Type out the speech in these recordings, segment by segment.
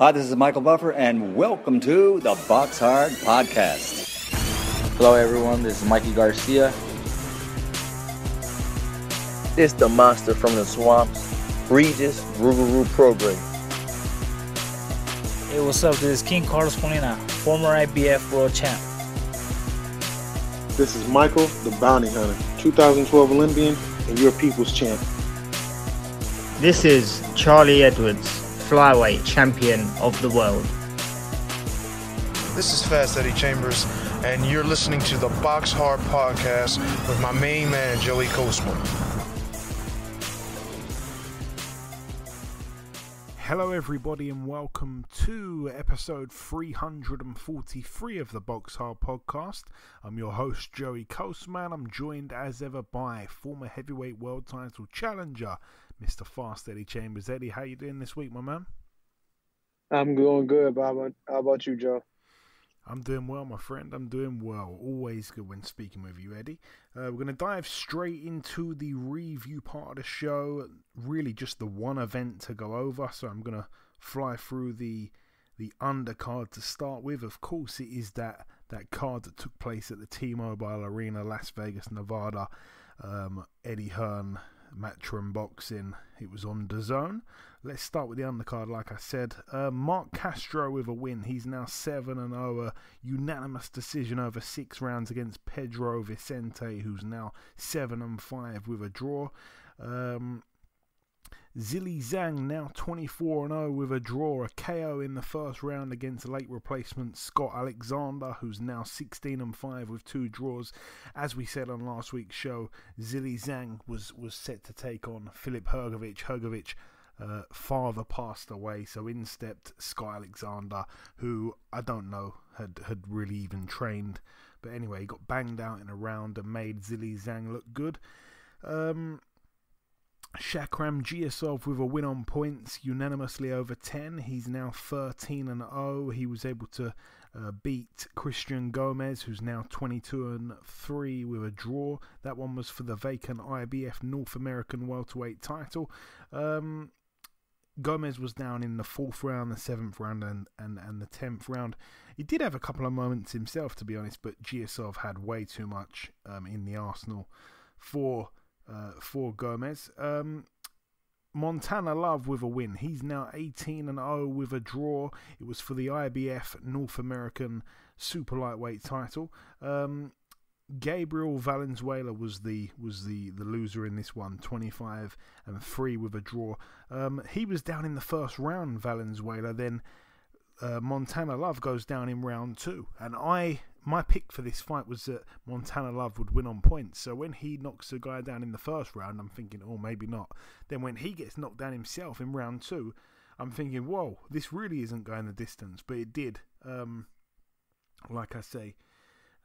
Hi, this is Michael Buffer, and welcome to the BoxHard Podcast. Hello, everyone. This is Mikey Garcia. It's the monster from the swamps, Regis Rougarou Prograis. Hey, what's up? This is King Carlos Molina, former IBF world champ. This is Michael, the Bounty Hunter, 2012 Olympian and your people's champ. This is Charlie Edwards, flyweight champion of the world. This is Fast Eddie Chambers, and you're listening to the BoxHard Podcast with my main man, Joey Coastman. Hello, everybody, and welcome to episode 343 of the BoxHard Podcast. I'm your host, Joey Coastman. I'm joined as ever by former heavyweight world title challenger, Mr. Fast Eddie Chambers. Eddie, how you doing this week, my man? I'm doing good, Bob. How about you, Joe? I'm doing well, my friend. I'm doing well. Always good when speaking with you, Eddie. Uh, we're going to dive straight into the review part of the show. Really, just the one event to go over. So I'm going to fly through the the undercard to start with. Of course, it is that that card that took place at the T-Mobile Arena, Las Vegas, Nevada. Um, Eddie Hearn Matchroom Boxing. It was on DAZN. Let's start with the undercard, like I said. Uh, Marc Castro with a win. He's now 7 and 0. A unanimous decision over six rounds against Pedro Vicente, who's now 7 and 5 with a draw. Um, Zhilei Zhang now 24 0 with a draw, a KO in the first round against late replacement Scott Alexander, who's now 16 and 5 with two draws. As we said on last week's show, Zhilei Zhang was was set to take on Filip Hrgovic. Hrgovic uh, father passed away, so in stepped Scott Alexander, who I don't know had had really even trained, but anyway, he got banged out in a round and made Zhilei Zhang look good. Um, Shakhram Giyasov with a win on points unanimously over 10. He's now 13 and 0. He was able to uh, beat Christian Gomez, who's now 22 and 3 with a draw. That one was for the vacant IBF North American welterweight title. Um, Gomez was down in the fourth round, the seventh round, and, and, and the tenth round. He did have a couple of moments himself, to be honest, but Giyasov had way too much um, in the arsenal for uh, for Gomez. Um, Montana Love with a win. He's now 18 and 0 with a draw. It was for the IBF North American Super Lightweight title. Um, Gabriel Valenzuela was the was the, the loser in this one, 25 and 3 with a draw. Um, he was down in the first round, Valenzuela. Then uh, Montana Love goes down in round two, and I my pick for this fight was that Montana Love would win on points. So when he knocks a guy down in the first round, I'm thinking, oh, maybe not. Then when he gets knocked down himself in round two, I'm thinking, whoa, this really isn't going the distance. But it did. Um, like I say,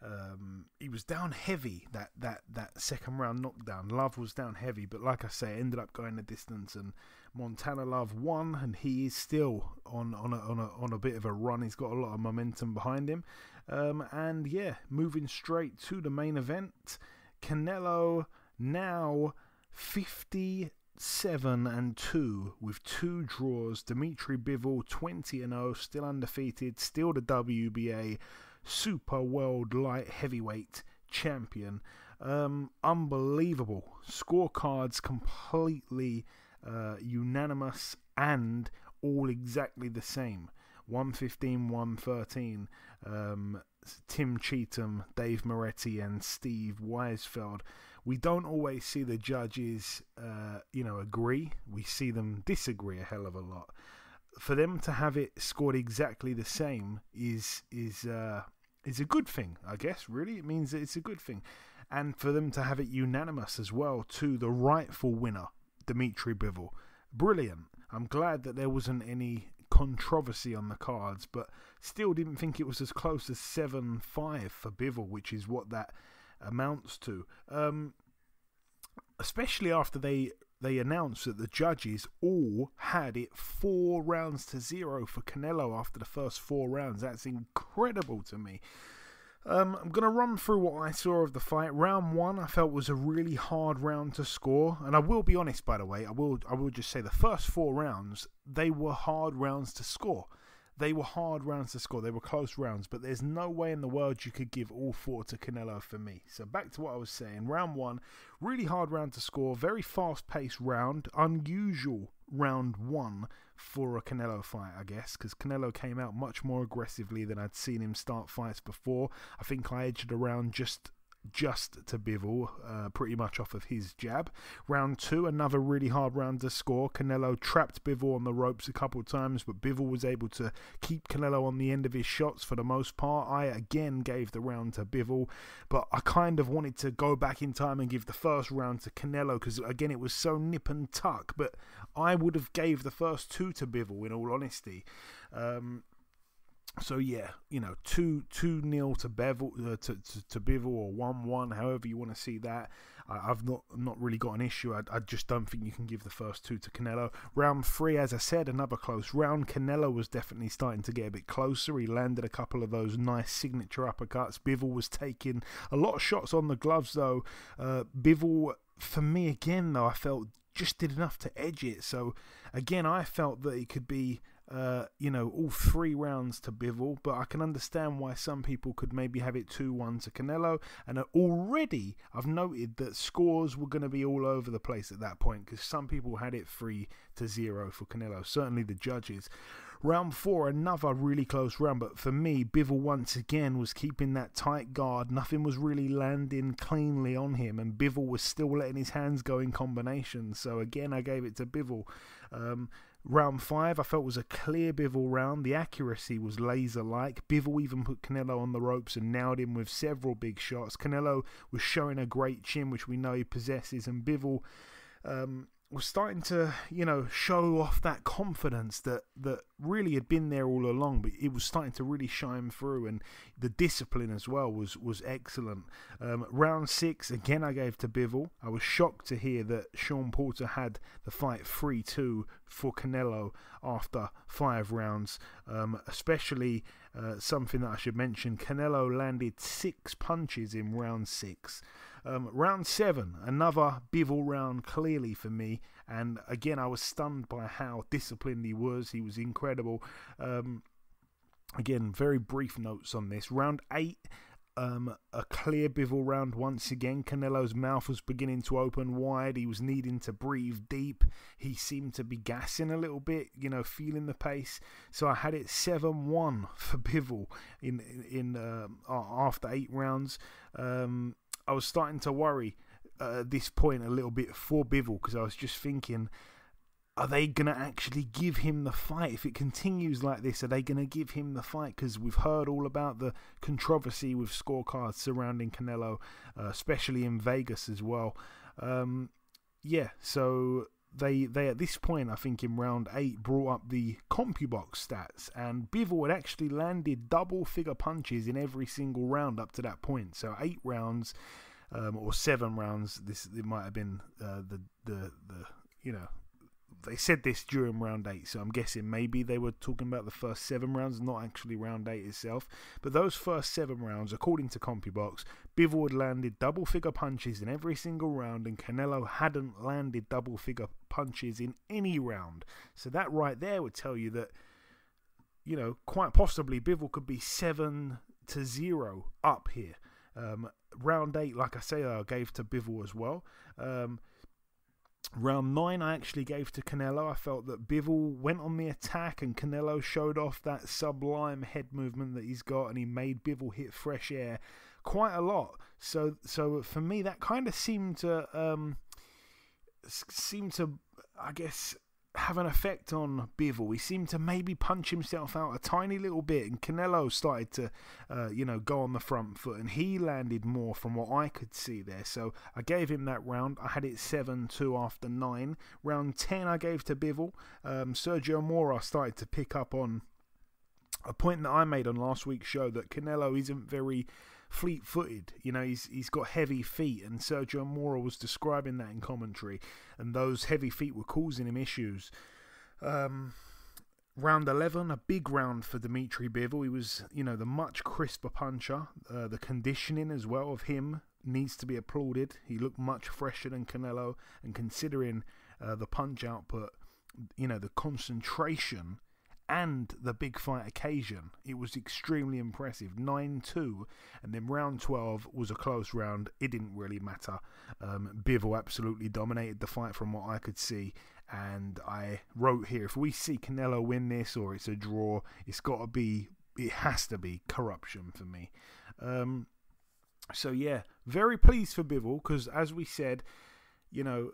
um, he was down heavy that, that, that second round knockdown. Love was down heavy, but like I say, ended up going the distance. And Montana Love won, and he is still on on a, on a on a bit of a run. He's got a lot of momentum behind him. Um, and yeah, moving straight to the main event, Canelo now 57 and 2 with two draws. Dimitri Bivol 20 and 0, still undefeated, still the WBA Super World Light Heavyweight Champion. Um, unbelievable scorecards, completely uh, unanimous and all exactly the same. 115, 113. Um, Tim Cheatham, Dave Moretti, and Steve Weisfeld. We don't always see the judges, uh, you know, agree. We see them disagree a hell of a lot. For them to have it scored exactly the same is is uh, is a good thing, I guess. Really, it means that it's a good thing, and for them to have it unanimous as well to the rightful winner, Dimitri Bivol. Brilliant. I'm glad that there wasn't any controversy on the cards, but still didn't think it was as close as 7 5 for Bivol, which is what that amounts to. Um, especially after they they announced that the judges all had it four rounds to zero for Canelo after the first four rounds. That's incredible to me. Um, I'm going to run through what I saw of the fight. Round one, I felt was a really hard round to score, and I will be honest. By the way, I will I will just say the first four rounds they were hard rounds to score. they were hard rounds to score. They were close rounds, but there's no way in the world you could give all four to Canelo for me. So back to what I was saying. Round one, really hard round to score, very fast paced round, unusual round one for a Canelo fight, I guess, because Canelo came out much more aggressively than I'd seen him start fights before. I think I edged around just just to Bivol, uh, pretty much off of his jab. Round two, another really hard round to score. Canelo trapped Bivol on the ropes a couple of times, but Bivol was able to keep Canelo on the end of his shots for the most part. I again gave the round to Bivol, but I kind of wanted to go back in time and give the first round to Canelo because again it was so nip and tuck. But I would have gave the first two to Bivol in all honesty. Um, so yeah, you know, two two nil to Bevel uh, to, to, to Bivol or one one, however you want to see that. I, have not not really got an issue. I, I just don't think you can give the first two to Canelo. Round three, as I said, another close round. Canelo was definitely starting to get a bit closer. He landed a couple of those nice signature uppercuts. Bivol was taking a lot of shots on the gloves though. Uh, Bivol, for me again though, I felt just did enough to edge it. So again, I felt that it could be uh, you know, all three rounds to Bivol, but I can understand why some people could maybe have it 2 1 to Canelo. And already I've noted that scores were going to be all over the place at that point because some people had it 3 to 0 for Canelo, certainly the judges. Round four, another really close round, but for me, Bivol once again was keeping that tight guard. Nothing was really landing cleanly on him, and Bivol was still letting his hands go in combinations. So again, I gave it to Bivol. Um, Round five, I felt was a clear Bivol round. The accuracy was laser like. Bivol even put Canelo on the ropes and nailed him with several big shots. Canelo was showing a great chin, which we know he possesses, and Bivol um, was starting to, you know, show off that confidence that that really had been there all along, but it was starting to really shine through, and the discipline as well was was excellent. Um, round six again, I gave to Bivol. I was shocked to hear that Sean Porter had the fight three two for Canelo after five rounds, um, especially uh, something that I should mention. Canelo landed six punches in round six. Um, round seven, another Bivol round clearly for me. And again, I was stunned by how disciplined he was. He was incredible. Um, again, very brief notes on this. Round eight, um, a clear Bivol round once again. Canelo's mouth was beginning to open wide. He was needing to breathe deep. He seemed to be gassing a little bit, you know, feeling the pace. So I had it 7 1 for Bivol in, in, uh, after eight rounds. Um, I was starting to worry uh, at this point a little bit for Bivol because I was just thinking, are they going to actually give him the fight? If it continues like this, are they going to give him the fight? Because we've heard all about the controversy with scorecards surrounding Canelo, uh, especially in Vegas as well. Um, yeah, so they they at this point, I think in round eight, brought up the CompuBox stats, and Bivol had actually landed double figure punches in every single round up to that point. So eight rounds, um, or seven rounds. This it might have been uh, the the the you know they said this during round eight, so I'm guessing maybe they were talking about the first seven rounds, not actually round eight itself. But those first seven rounds, according to CompuBox, Bivol landed double figure punches in every single round, and Canelo hadn't landed double figure punches in any round. So that right there would tell you that, you know, quite possibly Bivol could be seven to zero up here. Um, round eight, like I say, I gave to Bivol as well. Um, Round nine, I actually gave to Canelo. I felt that Bivol went on the attack and Canelo showed off that sublime head movement that he's got, and he made Bivol hit fresh air quite a lot. So, so for me, that kind of seemed to um, seemed to, I guess, have an effect on Bivol. He seemed to maybe punch himself out a tiny little bit, and Canelo started to, uh, you know, go on the front foot, and he landed more from what I could see there. So I gave him that round. I had it 7 2 after 9. Round 10 I gave to Bivol. Um, Sergio Mora started to pick up on a point that I made on last week's show that Canelo isn't very fleet footed. You know, he's he's got heavy feet, and Sergio Mora was describing that in commentary, and those heavy feet were causing him issues. Um, round 11, a big round for Dimitri Bivol. He was, you know, the much crisper puncher. Uh, the conditioning as well of him needs to be applauded. He looked much fresher than Canelo, and considering uh, the punch output, you know, the concentration and the big fight occasion. It was extremely impressive. 9 2. And then round 12 was a close round. It didn't really matter. Um, Bivol absolutely dominated the fight from what I could see. And I wrote here if we see Canelo win this or it's a draw, it's got to be, it has to be corruption for me. Um, so yeah, very pleased for Bivol because, as we said, you know,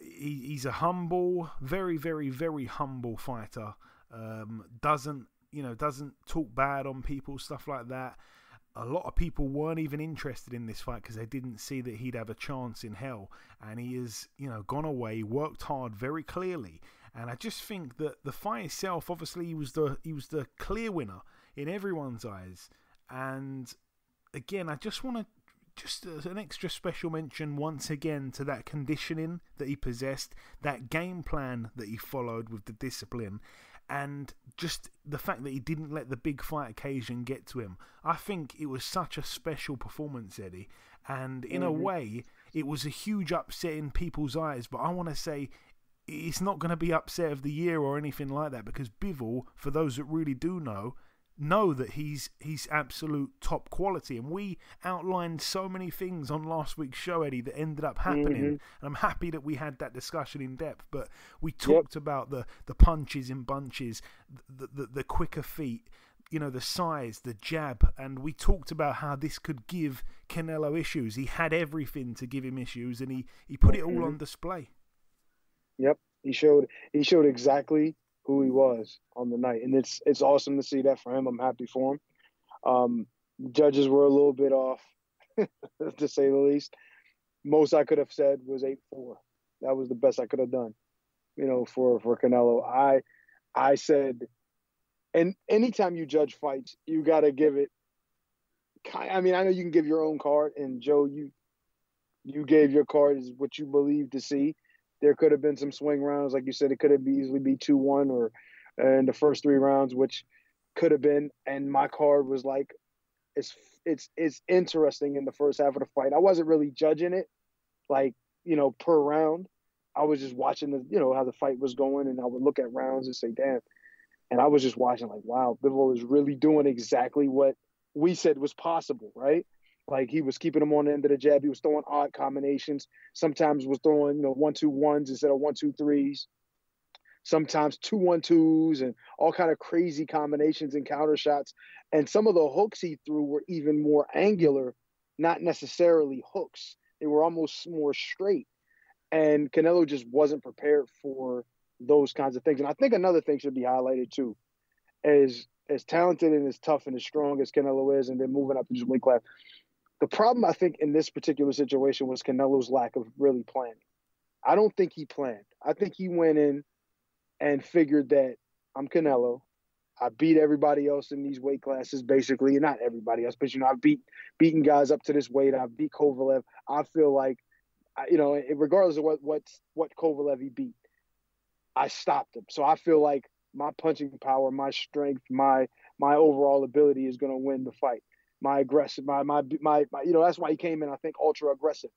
he, he's a humble, very, very, very humble fighter. Um, doesn't you know doesn't talk bad on people, stuff like that. A lot of people weren't even interested in this fight because they didn't see that he'd have a chance in hell, and he has you know gone away, worked hard, very clearly. And I just think that the fight itself, obviously, he was the he was the clear winner in everyone's eyes, and again, I just want to just an extra special mention once again to that conditioning that he possessed, that game plan that he followed with the discipline, and just the fact that he didn't let the big fight occasion get to him. I think it was such a special performance, Eddie, and in mm-hmm. a way, it was a huge upset in people's eyes. But I want to say it's not going to be upset of the year or anything like that because Bivol, for those that really do know, know that he's he's absolute top quality. And we outlined so many things on last week's show, Eddie, that ended up happening. Mm-hmm. And I'm happy that we had that discussion in depth. But we talked yep. about the the punches in bunches, the, the the quicker feet. You know the size, the jab, and we talked about how this could give Canelo issues. He had everything to give him issues, and he, he put it all mm-hmm. on display. Yep, he showed he showed exactly who he was on the night, and it's it's awesome to see that for him. I'm happy for him. Um, judges were a little bit off, to say the least. Most I could have said was eight four. That was the best I could have done, you know, for for Canelo. I I said, and anytime you judge fights, you got to give it. I mean, I know you can give your own card, and Joe, you you gave your card is what you believe to see there could have been some swing rounds, like you said. It could have easily be two one or in the first three rounds, which could have been. And my card was like, it's it's it's interesting in the first half of the fight. I wasn't really judging it, like you know per round. I was just watching the you know how the fight was going, and I would look at rounds and say, damn. And I was just watching like, wow, Bivol is really doing exactly what we said was possible, right? Like he was keeping them on the end of the jab. He was throwing odd combinations. Sometimes was throwing, you know, one two ones instead of one two threes. Sometimes two one twos and all kind of crazy combinations and counter shots. And some of the hooks he threw were even more angular, not necessarily hooks. They were almost more straight. And Canelo just wasn't prepared for those kinds of things. And I think another thing should be highlighted too, as as talented and as tough and as strong as Canelo is, and then moving up in his weight class, the problem I think in this particular situation was Canelo's lack of really planning. I don't think he planned. I think he went in and figured that I'm Canelo. I beat everybody else in these weight classes, basically, and not everybody else, but you know, I've beat beaten guys up to this weight. I've beat Kovalev. I feel like, you know, regardless of what what what Kovalev he beat, I stopped him. So I feel like my punching power, my strength, my my overall ability is going to win the fight my aggressive, my, my, my, my, you know, that's why he came in, I think, ultra aggressive.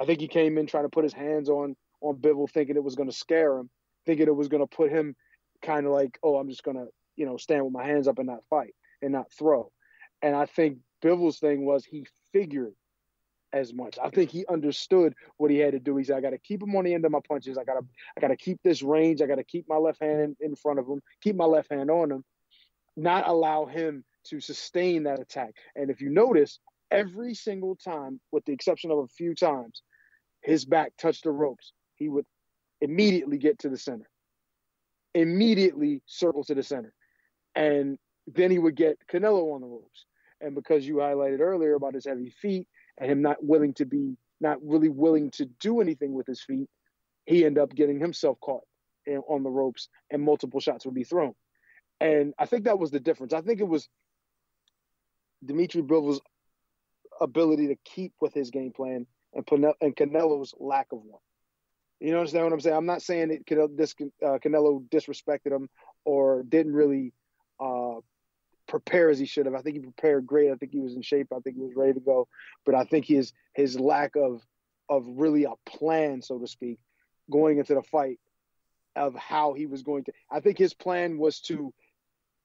I think he came in trying to put his hands on, on Bivol, thinking it was going to scare him, thinking it was going to put him kind of like, oh, I'm just going to, you know, stand with my hands up and not fight and not throw. And I think Bivol's thing was he figured as much. I think he understood what he had to do. He said, I got to keep him on the end of my punches. I got to, I got to keep this range. I got to keep my left hand in, in front of him, keep my left hand on him, not allow him to sustain that attack. And if you notice, every single time, with the exception of a few times, his back touched the ropes, he would immediately get to the center, immediately circle to the center. And then he would get Canelo on the ropes. And because you highlighted earlier about his heavy feet and him not willing to be, not really willing to do anything with his feet, he ended up getting himself caught on the ropes and multiple shots would be thrown. And I think that was the difference. I think it was Dimitri Bivol's ability to keep with his game plan and and Canelo's lack of one. You know, what I'm saying? I'm not saying that Canelo, dis, uh, Canelo disrespected him or didn't really uh, prepare as he should have. I think he prepared great. I think he was in shape. I think he was ready to go. But I think his his lack of of really a plan, so to speak, going into the fight of how he was going to. I think his plan was to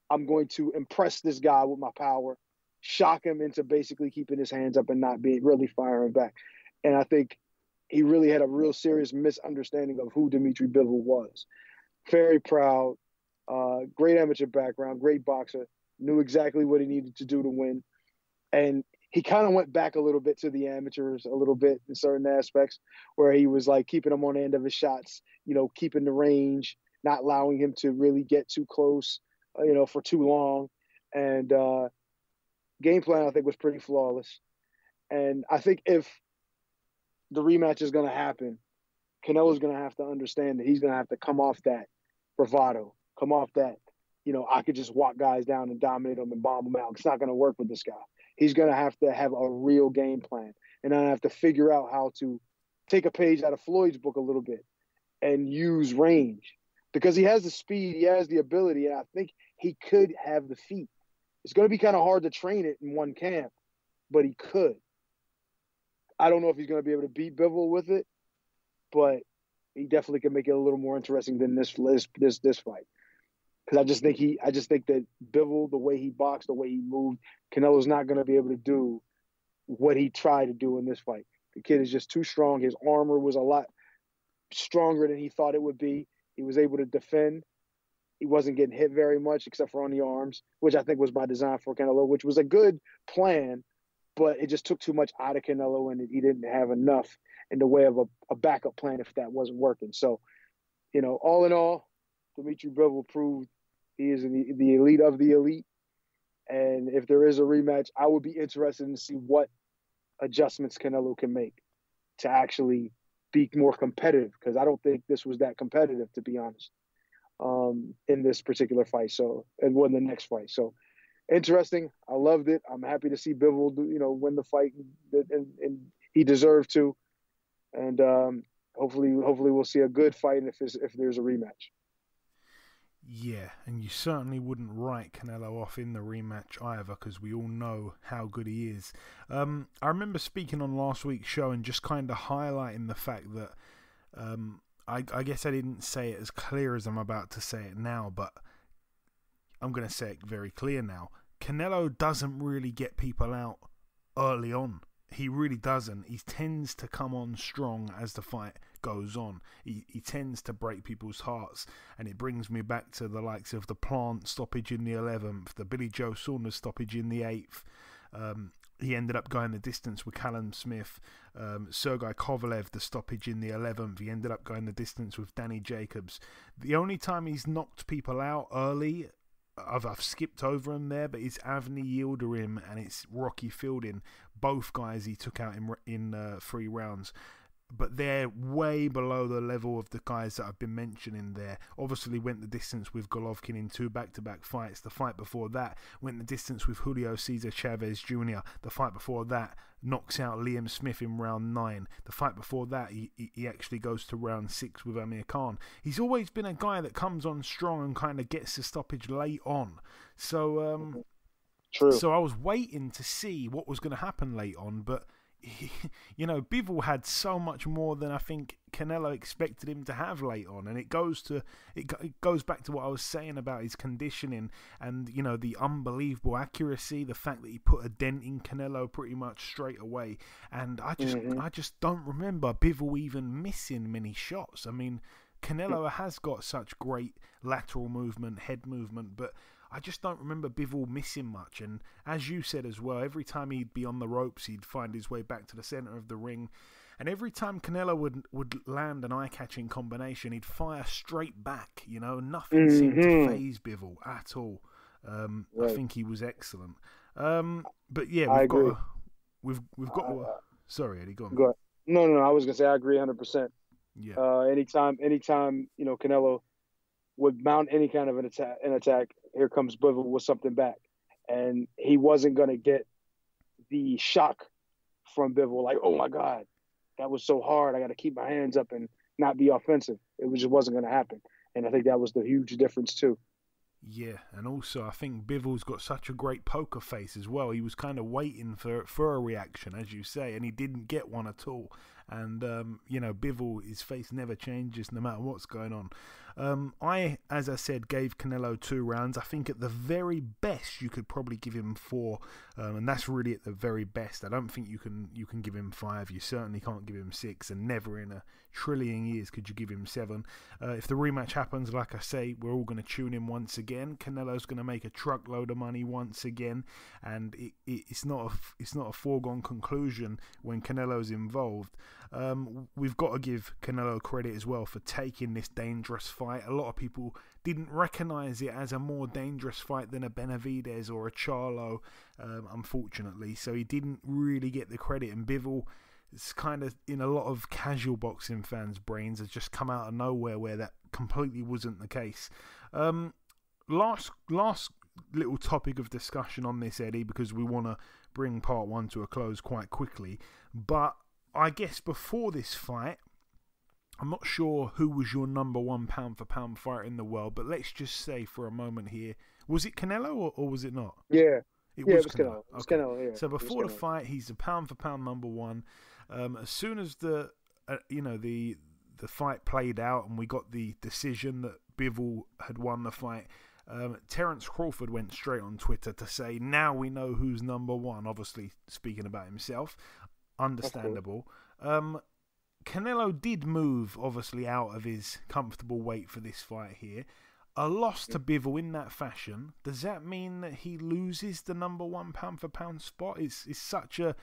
I'm going to impress this guy with my power, shock him into basically keeping his hands up and not being really firing back. And I think he really had a real serious misunderstanding of who Dimitri Bivol was. Very proud, uh, great amateur background, great boxer, knew exactly what he needed to do to win. And he kind of went back a little bit to the amateurs a little bit in certain aspects where he was like keeping him on the end of his shots, you know, keeping the range, not allowing him to really get too close, uh, you know, for too long. And uh, game plan, I think, was pretty flawless. And I think if the rematch is going to happen, Canelo's going to have to understand that he's going to have to come off that bravado, come off that, you know, I could just walk guys down and dominate them and bomb them out. It's not going to work with this guy. He's going to have to have a real game plan. And I have to figure out how to take a page out of Floyd's book a little bit and use range because he has the speed, he has the ability, and I think he could have the feet. It's going to be kind of hard to train it in one camp, but he could. I don't know if he's going to be able to beat Bivol with it, but he definitely can make it a little more interesting than this this this, this fight. Because I just think he, I just think that Bivol, the way he boxed, the way he moved, Canelo's not going to be able to do what he tried to do in this fight. The kid is just too strong. His armor was a lot stronger than he thought it would be. He was able to defend. He wasn't getting hit very much except for on the arms, which I think was by design for Canelo, which was a good plan, but it just took too much out of Canelo and he didn't have enough in the way of a, a backup plan if that wasn't working. So, you know, all in all, Dimitri Bivol proved he is the, the elite of the elite. And if there is a rematch, I would be interested in see what adjustments Canelo can make to actually be more competitive because I don't think this was that competitive to be honest um, in this particular fight. So and win the next fight. So interesting. I loved it. I'm happy to see Bivol, you know, win the fight, and, and he deserved to. And um, hopefully, hopefully, we'll see a good fight if if there's a rematch. Yeah, and you certainly wouldn't write Canelo off in the rematch either, because we all know how good he is. Um, I remember speaking on last week's show and just kind of highlighting the fact that um, I, I, guess I didn't say it as clear as I'm about to say it now, but I'm going to say it very clear now. Canelo doesn't really get people out early on. He really doesn't. He tends to come on strong as the fight goes on. He, he tends to break people's hearts, and it brings me back to the likes of the Plant stoppage in the 11th, the Billy Joe Saunders stoppage in the 8th. Um, he ended up going the distance with Callum Smith. Um, Sergey Kovalev, the stoppage in the 11th. He ended up going the distance with Danny Jacobs. The only time he's knocked people out early, I've, I've skipped over him there, but it's Avni Yildirim and it's Rocky Fielding. Both guys he took out in, in uh, three rounds but they're way below the level of the guys that I've been mentioning there. Obviously, went the distance with Golovkin in two back to back fights. The fight before that went the distance with Julio Cesar Chavez Jr. The fight before that knocks out Liam Smith in round nine. The fight before that, he, he actually goes to round six with Amir Khan. He's always been a guy that comes on strong and kind of gets the stoppage late on. So, um, True. So I was waiting to see what was going to happen late on, but you know, Bivol had so much more than I think Canelo expected him to have late on, and it goes to it, it goes back to what I was saying about his conditioning and you know the unbelievable accuracy, the fact that he put a dent in Canelo pretty much straight away, and I just mm-hmm. I just don't remember Bivol even missing many shots. I mean, Canelo has got such great lateral movement, head movement, but I just don't remember Bivol missing much. And as you said as well, every time he'd be on the ropes, he'd find his way back to the center of the ring. And every time Canelo would would land an eye-catching combination, he'd fire straight back. You know, nothing mm-hmm. seemed to mm-hmm. faze Bivol at all. Um, right. I think he was excellent. Um, but yeah, we've I got. A, we've we've got. Uh, a, sorry, Eddie, go on. Go ahead. No, no, no. I was gonna say I agree 100. percent Yeah. Uh, anytime, anytime you know Canelo would mount any kind of an attack, an attack, here comes Bivol with something back, and he wasn't gonna get the shock from Bivol, like, oh my god, that was so hard. I got to keep my hands up and not be offensive. It just wasn't gonna happen, and I think that was the huge difference too. Yeah, and also I think Bivol's got such a great poker face as well. He was kind of waiting for for a reaction, as you say, and he didn't get one at all. And um, you know, Bivol, his face never changes no matter what's going on. Um, I, as I said, gave Canelo two rounds. I think at the very best you could probably give him four, um, and that's really at the very best. I don't think you can you can give him five. You certainly can't give him six, and never in a trillion years could you give him seven. Uh, if the rematch happens, like I say, we're all going to tune in once again. Canelo's going to make a truckload of money once again, and it, it, it's not a it's not a foregone conclusion when Canelo's involved. Um, we've got to give Canelo credit as well for taking this dangerous fight. A lot of people didn't recognise it as a more dangerous fight than a Benavides or a Charlo, um, unfortunately. So he didn't really get the credit. And Bivol, it's kind of in a lot of casual boxing fans' brains, has just come out of nowhere where that completely wasn't the case. Um, last last little topic of discussion on this, Eddie, because we want to bring part one to a close quite quickly. But I guess before this fight, I'm not sure who was your number one pound for pound fighter in the world, but let's just say for a moment here, was it Canelo or, or was it not? Yeah. It yeah, was, it was Canelo. Canelo. It was Okay. Canelo, yeah. So before the fight, he's a pound for pound number one. Um, as soon as the uh, you know the the fight played out and we got the decision that Bivol had won the fight, um, Terence Crawford went straight on Twitter to say, "Now we know who's number one." Obviously, speaking about himself, understandable. Um, Canelo did move obviously out of his comfortable weight for this fight here. A loss to Bivol in that fashion, does that mean that he loses the number one pound for pound spot? It's, it's such a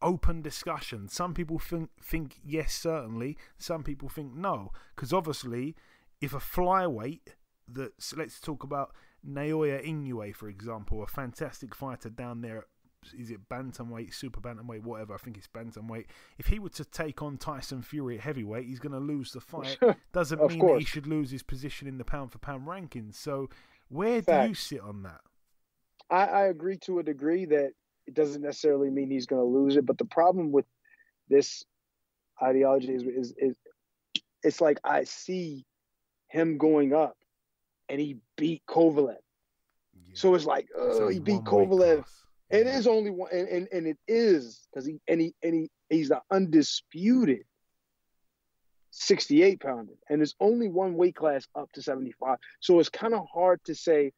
open discussion. Some people think, think yes, certainly. Some people think no. Because obviously, if a flyweight that's, let's talk about Naoya Inoue, for example, a fantastic fighter down there at is it bantamweight, super bantamweight, whatever? I think it's bantamweight. If he were to take on Tyson Fury at heavyweight, he's going to lose the fight. Doesn't mean that he should lose his position in the pound for pound rankings. So, where do you sit on that? I, I agree to a degree that it doesn't necessarily mean he's going to lose it. But the problem with this ideology is, is, is it's like I see him going up and he beat Kovalev. So it's like, oh, he beat Kovalev. class. It is only one, and, and, and it is because he and he and he he's the undisputed 68 pounder, and there's only one weight class up to 75. So it's kind of hard to say,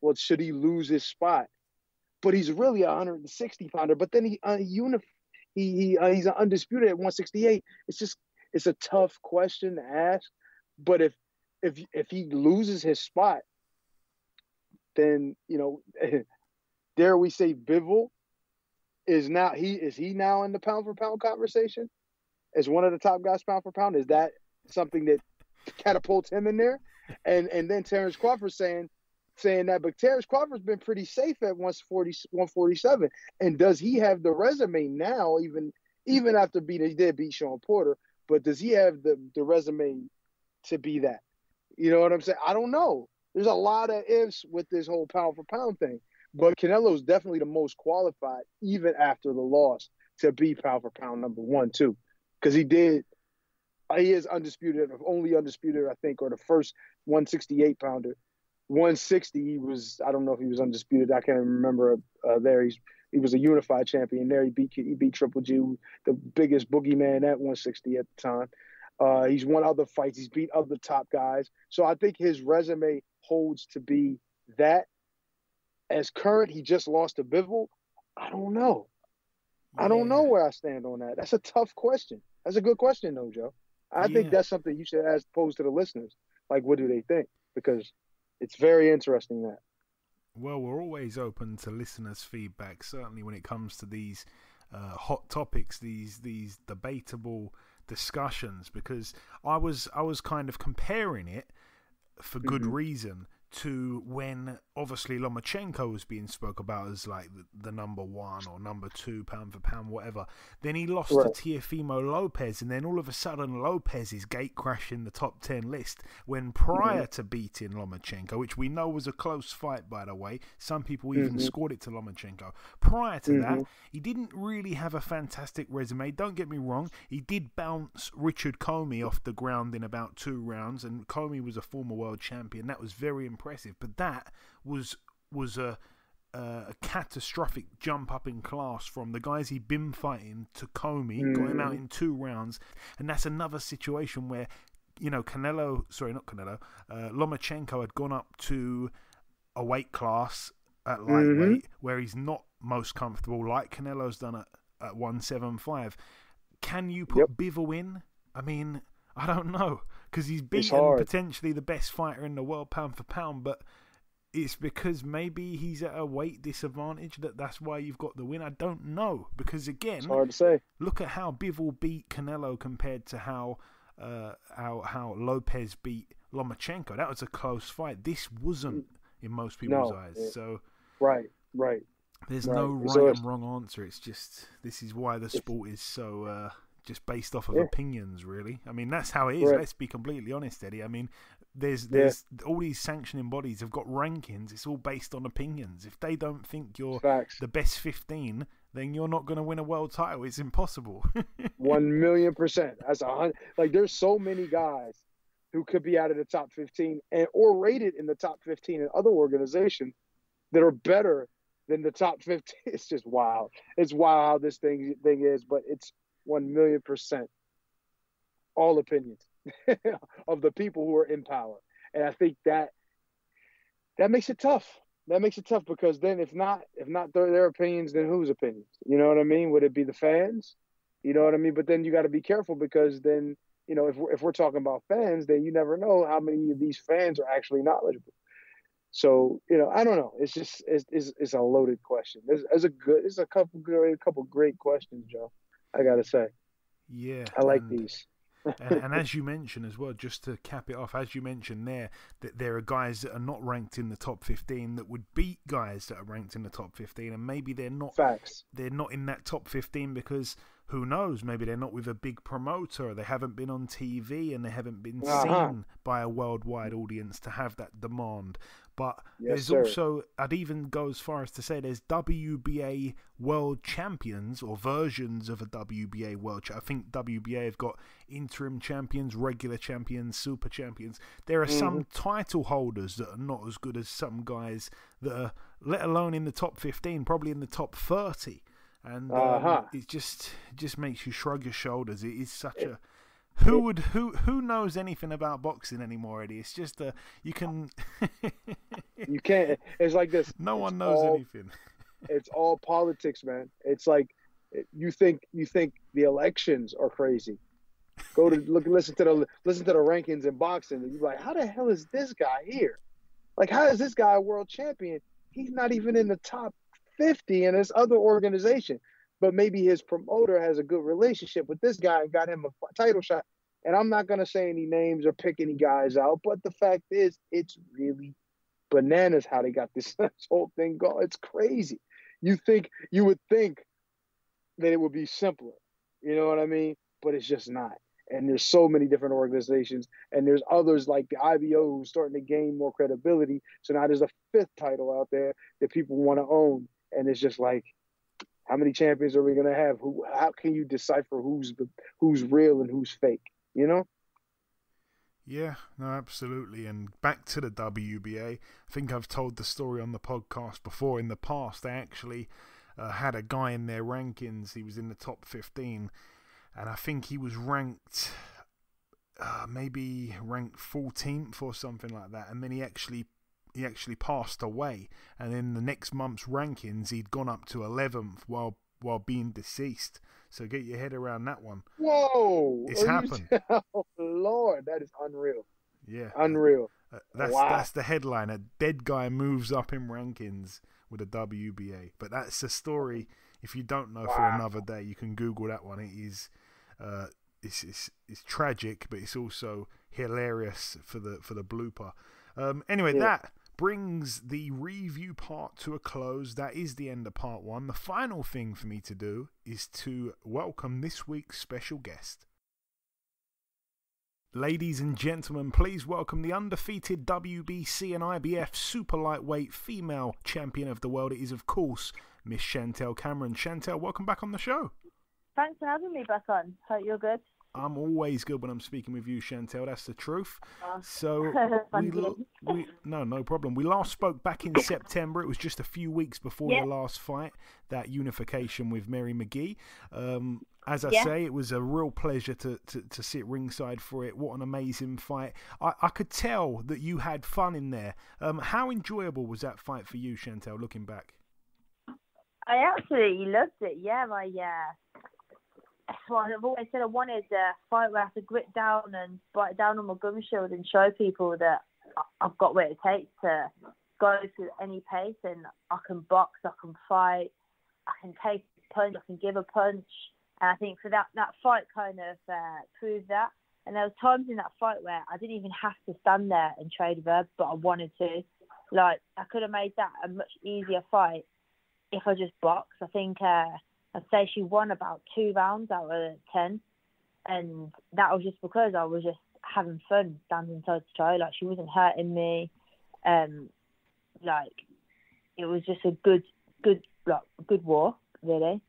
well, should he lose his spot? But he's really a 160 pounder. But then he uh, unif- he he uh, he's undisputed at 168. It's just it's a tough question to ask. But if if if he loses his spot, then you know, dare we say Bivol is now he is he now in the pound for pound conversation as one of the top guys pound for pound? Is that something that catapults him in there? And and then Terence Crawford saying saying that, but Terence Crawford's been pretty safe at 140, 147. And does he have the resume now, even even after beating he did beat Sean Porter, but does he have the, the resume to be that? You know what I'm saying? I don't know. There's a lot of ifs with this whole pound for pound thing. But Canelo's definitely the most qualified, even after the loss, to be pound for pound number one, too. Because he did, uh, he is undisputed, only undisputed, I think, or the first 168 pounder. 160, he was, I don't know if he was undisputed. I can't remember uh, there. He's he was a unified champion there. He beat he beat Triple G, the biggest boogeyman at 160 at the time. Uh, he's won other fights. He's beat other top guys. So I think his resume holds to be that. As current, he just lost to Bivol. I don't know. I don't know where I stand on that. That's a tough question. That's a good question, though, Joe. I Yeah. think that's something you should ask pose to the listeners. Like, what do they think? Because it's very interesting that. Well, we're always open to listeners' feedback. Certainly, when it comes to these uh, hot topics, these these debatable discussions, because I was I was kind of comparing it for good Mhm. reason to when obviously Lomachenko was being spoke about as like the, the number one or number two pound for pound, whatever. Then he lost Right. to Teofimo Lopez, and then all of a sudden Lopez is gate crashing the top ten list. When prior to beating Lomachenko, which we know was a close fight by the way, some people even Mhm. scored it to Lomachenko. Prior to that, Mhm. he didn't really have a fantastic resume. Don't get me wrong, he did bounce Richard Commey off the ground in about two rounds, and Commey was a former world champion. That was very impressive. But that was was a uh, a catastrophic jump up in class from the guys he'd been fighting to Commey, got him out Mhm. in two rounds, and that's another situation where you know, Canelo, sorry, not Canelo, uh, Lomachenko had gone up to a weight class at lightweight Mhm. where he's not most comfortable, like Canelo's done at, at 175. Can you put Yep. Bivol in? I mean, I don't know because he's beaten potentially the best fighter in the world pound for pound, but it's because maybe he's at a weight disadvantage that that's why you've got the win. I don't know because again, It's hard to say. look at how Bivol beat Canelo compared to how uh, how how Lopez beat Lomachenko. That was a close fight. This wasn't in most people's No, eyes. it- So Right, right. there's right. no right and wrong answer. It's just this is why the sport is so uh, just based off of Yeah. opinions. Really, I mean that's how it is. Right. Let's be completely honest, Eddie. I mean. There's, Yeah. there's all these sanctioning bodies have got rankings. It's all based on opinions. If they don't think you're Facts. the best 15, then you're not going to win a world title. It's impossible. One million percent. That's a hundred. Like there's so many guys who could be out of the top fifteen and or rated in the top fifteen in other organizations that are better than the top fifteen. It's just wild. It's wild how this thing thing is, but it's one million percent all opinions of the people who are in power, and I think that that makes it tough. That makes it tough because then if not if not their, their opinions, then whose opinions? You know what I mean? Would it be the fans? You know what I mean? But then you got to be careful because then, you know, if we're, if we're talking about fans, then you never know how many of these fans are actually knowledgeable. So, you know, I don't know. It's just, it's, it's, it's a loaded question. There's, there's a good, there's a couple great, a couple great questions, Joe. I got to say, yeah. I like and- these. and, and as you mentioned as well, just to cap it off, as you mentioned there, that there are guys that are not ranked in the top 15 that would beat guys that are ranked in the top 15, and maybe they're not Facts. they're not in that top 15 because who knows? Maybe they're not with a big promoter, or they haven't been on TV, and they haven't been Uh-huh. seen by a worldwide audience to have that demand. But Yes, there's sir. also, I'd even go as far as to say there's WBA world champions or versions of a WBA world. Cha- I think WBA have got interim champions, regular champions, super champions. There are some Mm-hmm. title holders that are not as good as some guys that are, let alone in the top 15, probably in the top 30. And um, Uh-huh. it just it just makes you shrug your shoulders. It is such a who would who who knows anything about boxing anymore, Eddie? It's just a you can You can't, it's like this. no one knows all- anything. it's all politics, man. It's like you think you think the elections are crazy. Go to look, listen to the listen to the rankings in boxing, and you're like, how the hell is this guy here? Like, how is this guy a world champion? He's not even in the top fifty in this other organization. But maybe his promoter has a good relationship with this guy and got him a title shot. And I'm not gonna say any names or pick any guys out, but the fact is, it's really bananas how they got this, this whole thing going. It's crazy. You think you would think that it would be simpler, you know what I mean? But it's just not. And there's so many different organizations, and there's others like the IBO who's starting to gain more credibility. So now there's a fifth title out there that people want to own, and it's just like, how many champions are we gonna have? Who? How can you decipher who's who's real and who's fake? You know? Yeah, no, absolutely. And back to the WBA. I think I've told the story on the podcast before. In the past, they actually uh, had a guy in their rankings. He was in the top 15, and I think he was ranked uh, maybe ranked 14th or something like that. And then he actually he actually passed away. And in the next month's rankings, he'd gone up to 11th while while being deceased. So get your head around that one. Whoa! It's you- happened. oh Lord, that is unreal. Yeah, Unreal. Uh, that's Wow. that's the headline. A dead guy moves up in rankings with a WBA. But that's a story. If you don't know, for another day, you can Google that one. It is, uh, it's, it's it's tragic, but it's also hilarious for the for the blooper. Um, anyway, Yeah. that brings the review part to a close. That is the end of part one. The final thing for me to do is to welcome this week's special guest. Ladies and gentlemen, please welcome the undefeated WBC and IBF super lightweight female champion of the world. It is, of course, Miss Chantelle Cameron. Chantelle, welcome back on the show. Thanks for having me back on. Hope you're good. I'm always good when I'm speaking with you, Chantelle. That's the truth. Oh. So we, we no no problem. We last spoke back in September. It was just a few weeks before Yeah. your last fight, that unification with Mary McGee. Um, as I Yeah. say, it was a real pleasure to, to, to sit ringside for it. What an amazing fight! I, I could tell that you had fun in there. Um, how enjoyable was that fight for you, Chantelle? Looking back. I absolutely loved it. Yeah, my uh, well, I've always said I wanted a fight where I have to grit down and bite down on my gum shield and show people that I've got what it takes to go to any pace and I can box, I can fight, I can take a punch, I can give a punch. And I think for that that fight kind of uh, proved that. And there was times in that fight where I didn't even have to stand there and trade verbs, but I wanted to. Like I could have made that a much easier fight if I just boxed. I think uh, I'd say she won about two rounds out of ten, and that was just because I was just having fun standing toe to toe. Like she wasn't hurting me, um, like it was just a good, good, like good war, really.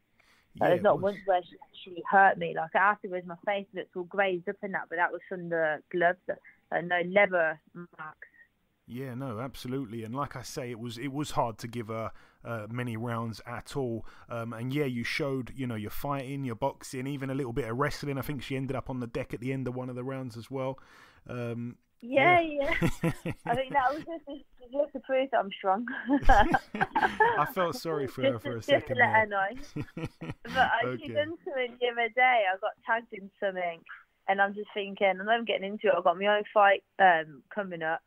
Like, Yeah, there's not once where she actually hurt me. Like afterwards, my face looked all grazed up and that, but that was from the gloves, like, no leather marks. Yeah, no, absolutely, and like I say, it was it was hard to give her uh, many rounds at all. Um, and yeah, you showed you know your fighting, your boxing, even a little bit of wrestling. I think she ended up on the deck at the end of one of the rounds as well. Um, Yeah, yeah. I think that was just, just to prove that I'm strong. I felt sorry for her for a just second to let her know. But I Okay. she done something the other day. I got tagged in something, and I'm just thinking, I'm getting into it. I've got my own fight um, coming up.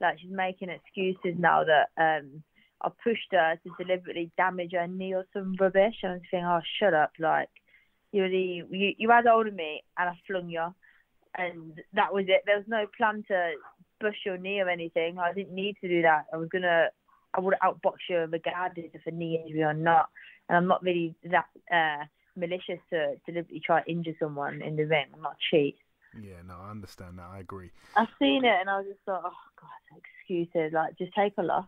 Like she's making excuses now that um, I pushed her to deliberately damage her knee or some rubbish, and I'm thinking, oh, shut up! Like you really, you you had hold of me, and I flung you, and that was it. There was no plan to bust your knee or anything. I didn't need to do that. I was gonna, I would outbox you regardless of a knee injury or not. And I'm not really that uh, malicious to deliberately try to injure someone in the ring. I'm not cheat. Yeah, no, I understand that. I agree. I've seen it and I was just thought, oh god, excuses. Like just take a loss.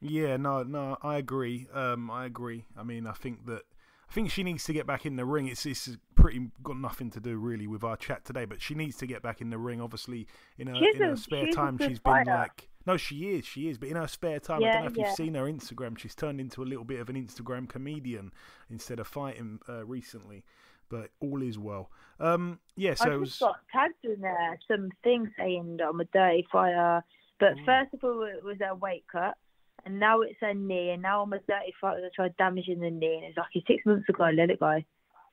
Yeah, no, no, I agree. Um, I agree. I mean, I think that I think she needs to get back in the ring. It's it's pretty got nothing to do really with our chat today, but she needs to get back in the ring. Obviously, in her She's in her a- spare she's time, she's been fighter. like. No, she is, she is. But in her spare time, I don't know if yeah. you've seen her Instagram. She's turned into a little bit of an Instagram comedian instead of fighting uh, recently. But all is well. Um, yeah, so I it just was. got tagged in there some things saying that I'm a dirty fighter. But Mm. first of all, it was a weight cut, and now it's a knee, and now I'm a dirty fighter. I tried damaging the knee, and it's like six months ago, I let it go.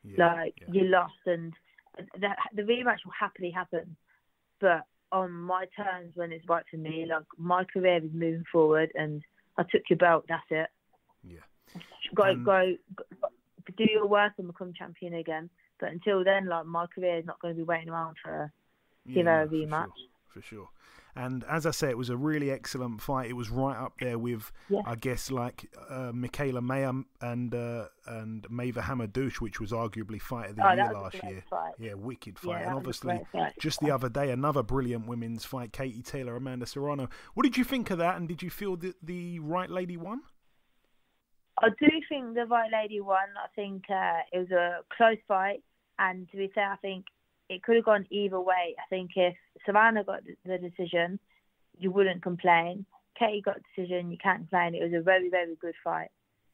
Yeah, like yeah. you lost, and the the rematch will happily happen, but on my terms when it's right for me. Like my career is moving forward, and I took your belt. That's it. Yeah. Go And- go, go do your work and become champion again. But until then, like my career is not going to be waiting around for a no, for rematch. Sure, for sure. And as I say, it was a really excellent fight. It was right up there with, Yeah. I guess, like uh, Michaela Mayer and uh, and Maïva Hamadouche, which was arguably fight of the Oh, year that was a last year. fight. Yeah, wicked fight. that and obviously, fight. just the other day, another brilliant women's fight: Katie Taylor, Amanda Serrano. What did you think of that? And did you feel that the right lady won? I do think the right lady won. I think uh, it was a close fight, and to be fair, I think it could have gone either way. I think if Serrano got the decision, you wouldn't complain. Katie got the decision, you can't complain. It was a very, very good fight,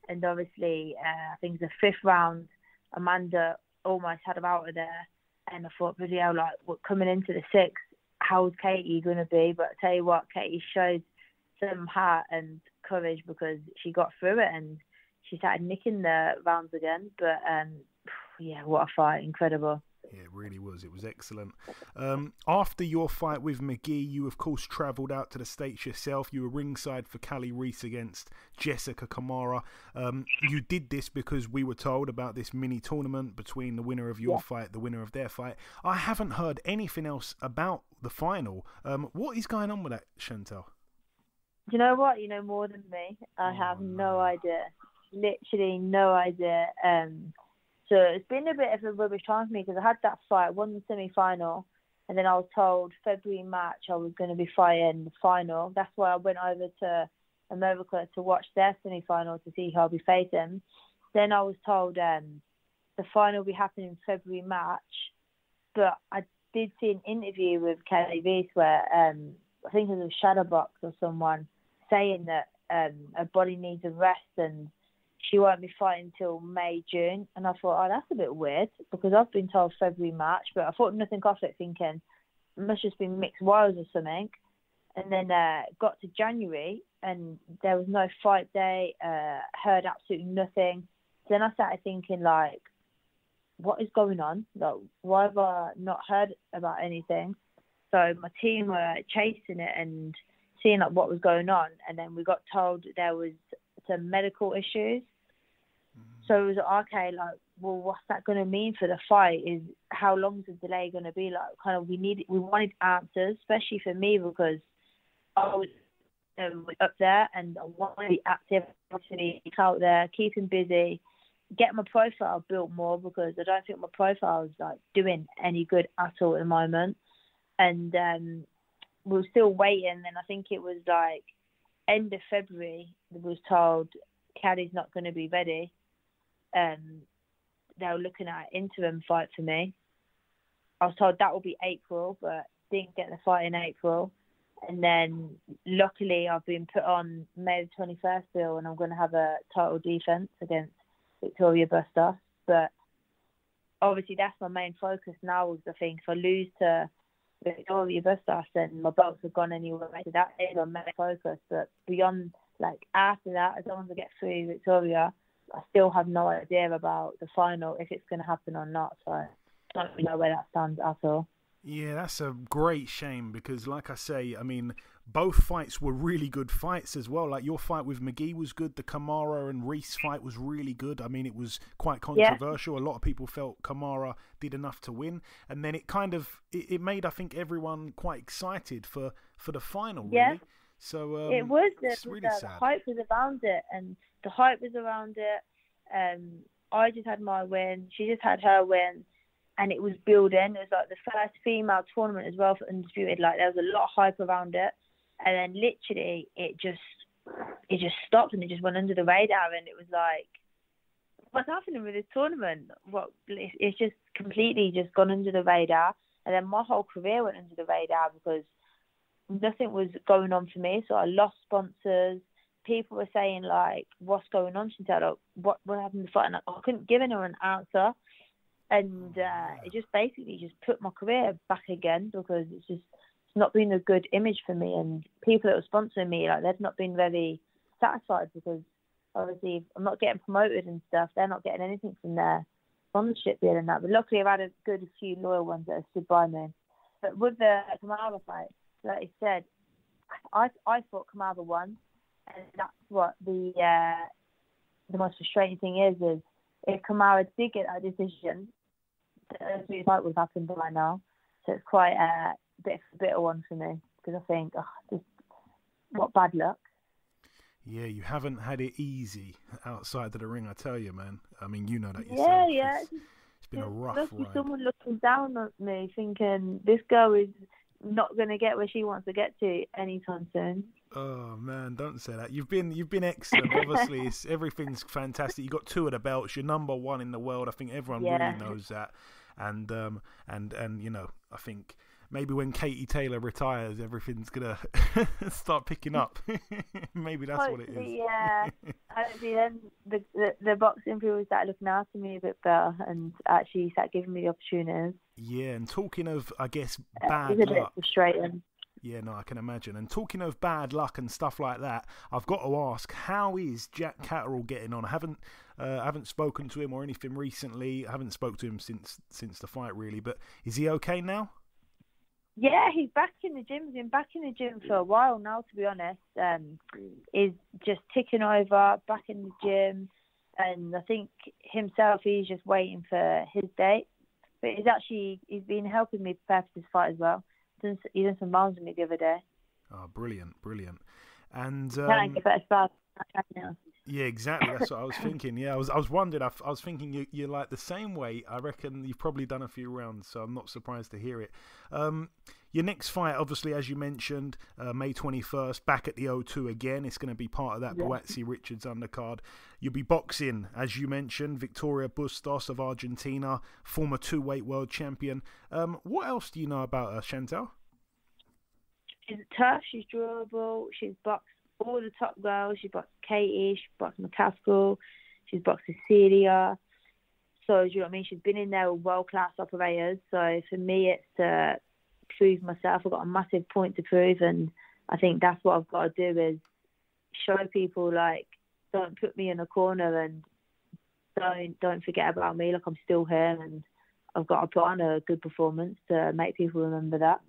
and obviously, uh, I think the fifth round, Amanda almost had her out of there, and I thought, bloody hell, like coming into the sixth, how's Katie going to be? But I tell you what, Katie showed some heart and courage because she got through it and she started nicking the rounds again. But um, yeah, what a fight! Incredible. Yeah, it really was. It was excellent. Um, after your fight with McGee, you of course travelled out to the States yourself. You were ringside for Kali Reis against Jessica Camara. Um, you did this because we were told about this mini tournament between the winner of your fight, the winner of their fight. I haven't heard anything else about the final. Um, what is going on with that, Chantelle? Do you know what? You know more than me. I have no idea. Literally no idea. Um, so it's been a bit of a rubbish time for me because I had that fight, won the semi final, and then I was told February March I was going to be fighting the final. That's why I went over to America to watch their semi final to see who I'll be facing. Then I was told um, the final will be happening February March, but I did see an interview with Kali Reis where um, I think it was Shadowbox or someone saying that um, body needs a rest and she won't be fighting till May, June. And I thought, oh, that's a bit weird because I've been told February, March, but I thought nothing of it, thinking it must just be mixed wires or something. And then uh, got to January and there was no fight day, uh, heard absolutely nothing. Then I started thinking, like, what is going on? Like, why have I not heard about anything? So my team were chasing it and seeing like what was going on, and then we got told there was some medical issues. So it was like, okay, like, well, what's that going to mean for the fight? Is how long is the delay going to be? Like, kind of, we need, we wanted answers, especially for me because I was um, up there and I want to be active, obviously, out there, keeping busy, get my profile built more because I don't think my profile is like doing any good at all at the moment. And um, we were still waiting, and I think it was like end of February. We was told Caddy's not going to be ready. Um, they were looking at an interim fight for me. I was told that will be April, but didn't get the fight in April. And then luckily I've been put on May the 21st bill and I'm going to have a title defence against Victoria Bustos. But obviously that's my main focus now is the thing if I lose to Victoria Bustos then my belts have gone anyway. So that is my main focus. But beyond like after that, as long as I get through Victoria, I still have no idea about the final if it's going to happen or not. So I don't really know where that stands at all. Yeah, that's a great shame because, like I say, I mean, both fights were really good fights as well. Like your fight with McGee was good. The Camara and Reese fight was really good. I mean, it was quite controversial. Yeah. A lot of people felt Camara did enough to win, and then it kind of it, it made I think everyone quite excited for for the final. Really. Yeah. So um, it was. It's really the, sad. the hype was around it, and the hype was around it. Um, I just had my win. She just had her win and it was building. It was like the first female tournament as well for Undisputed. Like there was a lot of hype around it, and then literally it just it just stopped and it just went under the radar, and it was like, what's happening with this tournament? What it's just completely just gone under the radar, and then my whole career went under the radar because nothing was going on for me. So I lost sponsors. People were saying like, "What's going on?" Oh, "What what happened to fight?" And I couldn't give anyone an answer. And uh, it just basically just put my career back again because it's just it's not been a good image for me. And people that were sponsoring me like they've not been very satisfied because obviously I'm not getting promoted and stuff they're not getting anything from their sponsorship deal and that. But luckily I've had a good few loyal ones that have stood by me. But with the Camara fight like I said I I thought Camara won and that's what the uh, the most frustrating thing is is if Camara did get that decision, the fight would have happened by now. So it's quite a bit of a bitter one for me because I think, oh, just what bad luck. Yeah, you haven't had it easy outside of the ring, I tell you, man. I mean, you know that yourself. Yeah, yeah. It's, it's been a rough ride. Someone looking down at me, thinking this girl is not going to get where she wants to get to anytime soon. Oh man, don't say that. You've been you've been excellent. Obviously, it's, everything's fantastic. You got two of the belts. You're number one in the world. I think everyone yeah. really knows that. And um and and you know, I think maybe when Katie Taylor retires, everything's gonna start picking up. maybe that's Hopefully, what it is. Yeah. Hopefully, then the, the, the boxing people start looking after me a bit better and actually start giving me the opportunities. Yeah, and talking of, I guess, uh, bad it's a luck. bit frustrating. Yeah, no, I can imagine. And talking of bad luck and stuff like that, I've got to ask, how is Jack Catterall getting on? I haven't, uh, I haven't spoken to him or anything recently. I haven't spoken to him since since the fight, really. But is he okay now? Yeah, he's back in the gym. He's been back in the gym for a while now, to be honest. Um, he's just ticking over, back in the gym, and I think himself, he's just waiting for his date. But he's actually he's been helping me prepare for this fight as well. He done some rounds with me the other day. Oh, brilliant, brilliant. And um, can't get better start. Yeah, exactly. That's what I was thinking. Yeah, I was I was wondering. I, I was thinking you, you're like the same way. I reckon you've probably done a few rounds, so I'm not surprised to hear it. Um, your next fight, obviously, as you mentioned, uh, May 21st, back at the O2 again. It's going to be part of that yeah. Richards undercard. You'll be boxing, as you mentioned, Victoria Bustos of Argentina, former two weight world champion. Um, what else do you know about her, Chantelle? She's tough, she's durable, she's boxed all the top girls. She's boxed Katie, she's boxed McCaskill, she's boxed Cecilia. So, do you know what I mean? She's been in there with world class operators. So, for me, it's to prove myself. I've got a massive point to prove, and I think that's what I've got to do is show people like don't put me in a corner and don't don't forget about me. Like I'm still here, and I've got to put on a good performance to make people remember that.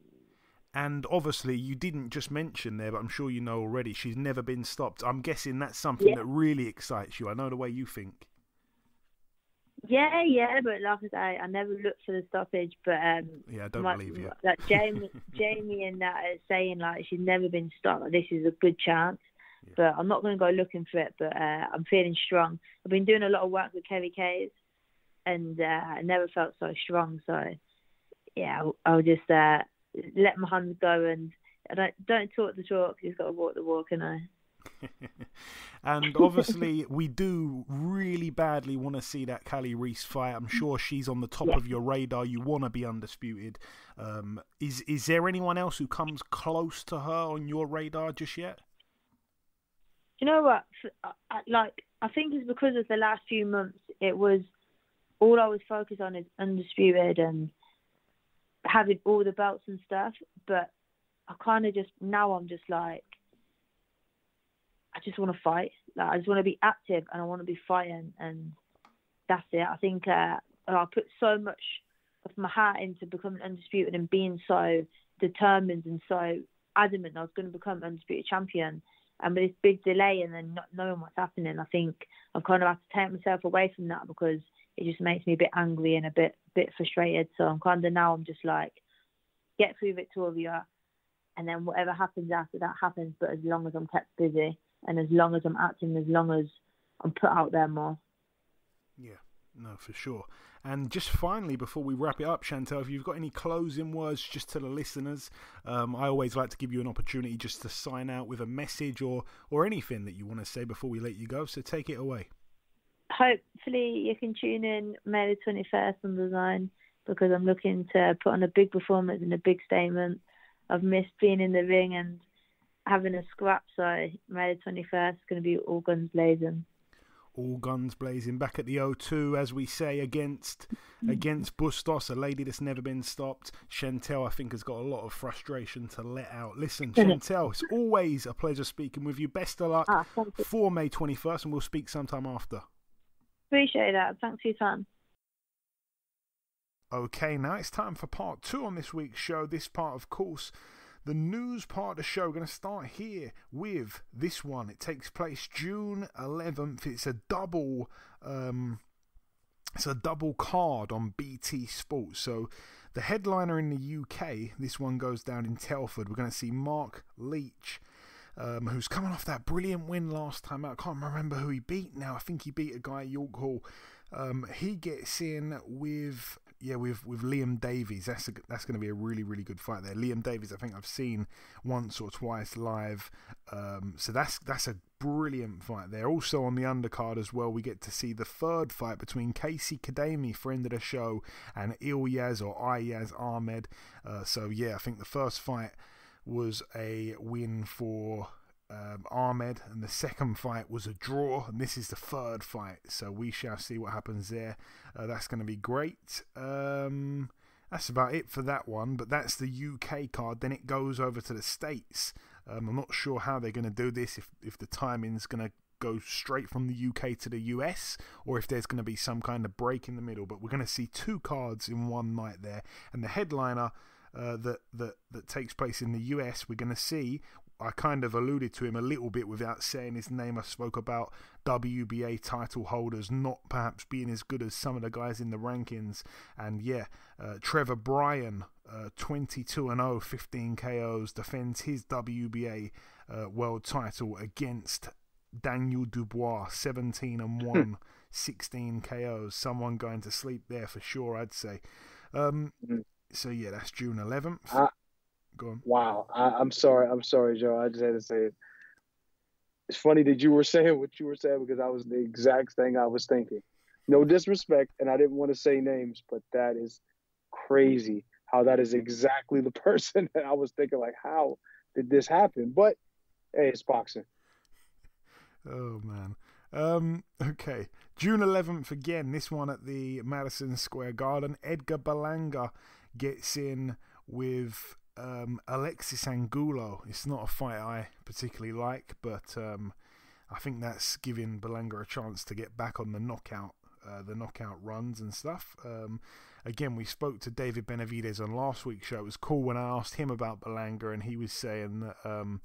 And obviously, you didn't just mention there, but I'm sure you know already. She's never been stopped. I'm guessing that's something yeah. that really excites you. I know the way you think. Yeah, yeah, but like I say, I never looked for the stoppage. But um, yeah, I don't my, believe you. Like Jamie, Jamie, and that is saying like she's never been stopped. Like, this is a good chance. Yeah. But I'm not going to go looking for it. But uh, I'm feeling strong. I've been doing a lot of work with Kerry Kayes, and uh, I never felt so strong. So yeah, I'll, I'll just uh, let my hands go and I don't don't talk the talk. You've got to walk the walk, and I. and obviously, we do really badly want to see that Kali Reis fight. I'm sure she's on the top yeah. of your radar. You want to be undisputed. Um, is is there anyone else who comes close to her on your radar just yet? You know what? Like, I think it's because of the last few months. It was all I was focused on is undisputed and having all the belts and stuff. But I kind of just now I'm just like I just want to fight. Like I just want to be active and I want to be fighting, and that's it. I think uh, I put so much of my heart into becoming undisputed and being so determined and so adamant I was going to become undisputed champion. And with this big delay and then not knowing what's happening, I think I've kind of had to take myself away from that because it just makes me a bit angry and a bit bit frustrated. So I'm kind of now I'm just like get through Victoria, and then whatever happens after that happens. But as long as I'm kept busy and as long as I'm acting, as long as I'm put out there more. Yeah, no, for sure. And just finally, before we wrap it up, Chantelle, if you've got any closing words just to the listeners, um, I always like to give you an opportunity just to sign out with a message or or anything that you want to say before we let you go. So take it away hopefully you can tune in May the 21st on DAZN because I'm looking to put on a big performance and a big statement. I've missed being in the ring and having a scrap, so May the 21st is going to be all guns blazing. All guns blazing back at the O2, as we say, against against Bustos, a lady that's never been stopped. Chantelle, I think, has got a lot of frustration to let out. Listen, Chantelle, it's always a pleasure speaking with you. Best of luck ah, for May 21st, and we'll speak sometime after. Appreciate that. Thanks for your time. Okay, now it's time for part two on this week's show. This part, of course, the news part of the show. We're going to start here with this one. It takes place June 11th. It's a double. Um, it's a double card on BT Sports. So the headliner in the UK, this one goes down in Telford. We're going to see Mark Leach um, who's coming off that brilliant win last time out. I can't remember who he beat now. I think he beat a guy at York Hall. Um, he gets in with yeah with with Liam Davies. That's a, that's going to be a really really good fight there. Liam Davies, I think I've seen once or twice live. Um, so that's that's a brilliant fight there. Also on the undercard as well, we get to see the third fight between Casey Kadami, friend of the show, and Ilyaz or Ayaz Ahmed. Uh, so yeah, I think the first fight was a win for um, Ahmed, and the second fight was a draw, and this is the third fight. So we shall see what happens there. Uh, that's going to be great. Um, that's about it for that one, but that's the UK card. Then it goes over to the States. Um, I'm not sure how they're going to do this, if, if the timing's going to go straight from the UK to the US, or if there's going to be some kind of break in the middle. But we're going to see two cards in one night there, and the headliner uh, that that that takes place in the US. We're going to see. I kind of alluded to him a little bit without saying his name. I spoke about WBA title holders not perhaps being as good as some of the guys in the rankings. And yeah, uh, Trevor Bryan, uh, 22 and 0, 15 KOs, defends his WBA uh, world title against Daniel Dubois, 17 and 1, 16 KOs. Someone going to sleep there for sure, I'd say. Um, Mhm. So yeah, that's June 11th. I- Go on. Wow. I, I'm sorry. I'm sorry, Joe. I just had to say it. It's funny that you were saying what you were saying because I was the exact thing I was thinking. No disrespect, and I didn't want to say names, but that is crazy how that is exactly the person that I was thinking, like, how did this happen? But hey, it's boxing. Oh man. Um, okay. June 11th again. This one at the Madison Square Garden. Edgar Berlanga gets in with um, Alexis Angulo. It's not a fight I particularly like, but um, I think that's giving Berlanga a chance to get back on the knockout, uh, the knockout runs and stuff. Um, again, we spoke to David Benavidez on last week's show. It was cool when I asked him about Berlanga, and he was saying that, um,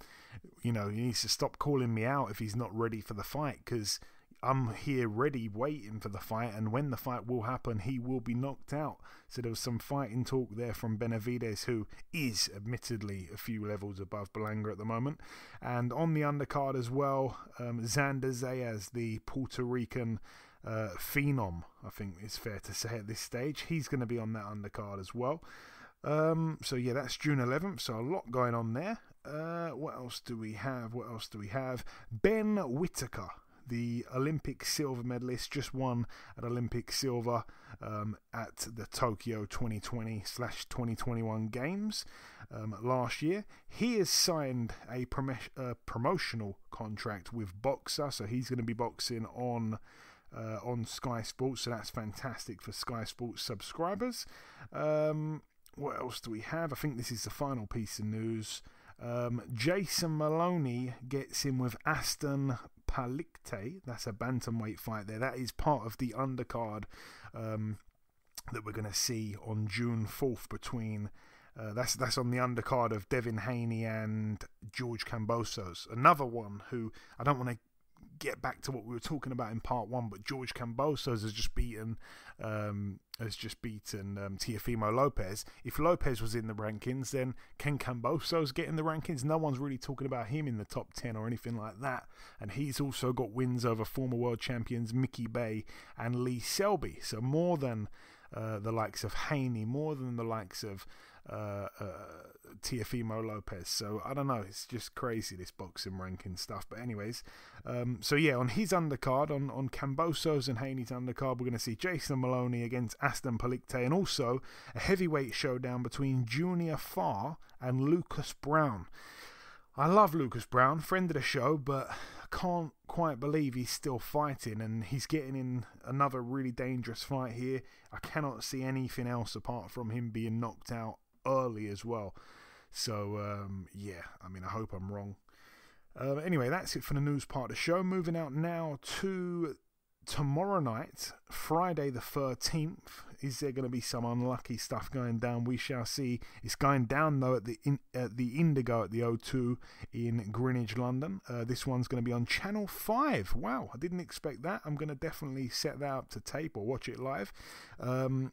you know, he needs to stop calling me out if he's not ready for the fight because I'm here ready, waiting for the fight, and when the fight will happen, he will be knocked out. So there was some fighting talk there from Benavidez, who is admittedly a few levels above Berlanga at the moment. And on the undercard as well, um, Xander Zayas, the Puerto Rican uh, phenom, I think it's fair to say at this stage, he's going to be on that undercard as well. Um, so yeah, that's June 11th. So a lot going on there. Uh, what else do we have? What else do we have? Ben Whitaker, the Olympic silver medalist, just won at Olympic silver um, at the Tokyo 2020 slash 2021 Games um, last year. He has signed a prom- uh, promotional contract with Boxxer, so he's going to be boxing on. Uh, on Sky Sports, so that's fantastic for Sky Sports subscribers. Um, what else do we have? I think this is the final piece of news. Um, Jason Moloney gets in with Aston That's a bantamweight fight there. That is part of the undercard um, that we're going to see on June 4th between. Uh, that's that's on the undercard of Devin Haney and George Kambosos. Another one who I don't want to get back to what we were talking about in part one, but George Kambosos has just beaten um, has just beaten um, Teofimo Lopez. If Lopez was in the rankings, then can Cambosos get in the rankings? No one's really talking about him in the top ten or anything like that. And he's also got wins over former world champions Mickey Bey and Lee Selby. So more than uh, the likes of Haney, more than the likes of uh, uh, Lopez. So I don't know. It's just crazy this boxing ranking stuff. But anyways, um, so yeah, on his undercard, on on Kambosos and Haney's undercard, we're going to see Jason Moloney against Aston Palicte, and also a heavyweight showdown between Junior Fa and Lucas Browne. I love Lucas Browne, friend of the show, but I can't quite believe he's still fighting and he's getting in another really dangerous fight here. I cannot see anything else apart from him being knocked out early as well. So, um, yeah, I mean, I hope I'm wrong. Uh, anyway, that's it for the news part of the show. Moving out now to tomorrow night, Friday the 13th. Is there going to be some unlucky stuff going down? We shall see. It's going down though at the in, at the Indigo at the O2 in Greenwich, London. Uh, this one's going to be on Channel 5. Wow, I didn't expect that. I'm going to definitely set that up to tape or watch it live. Um,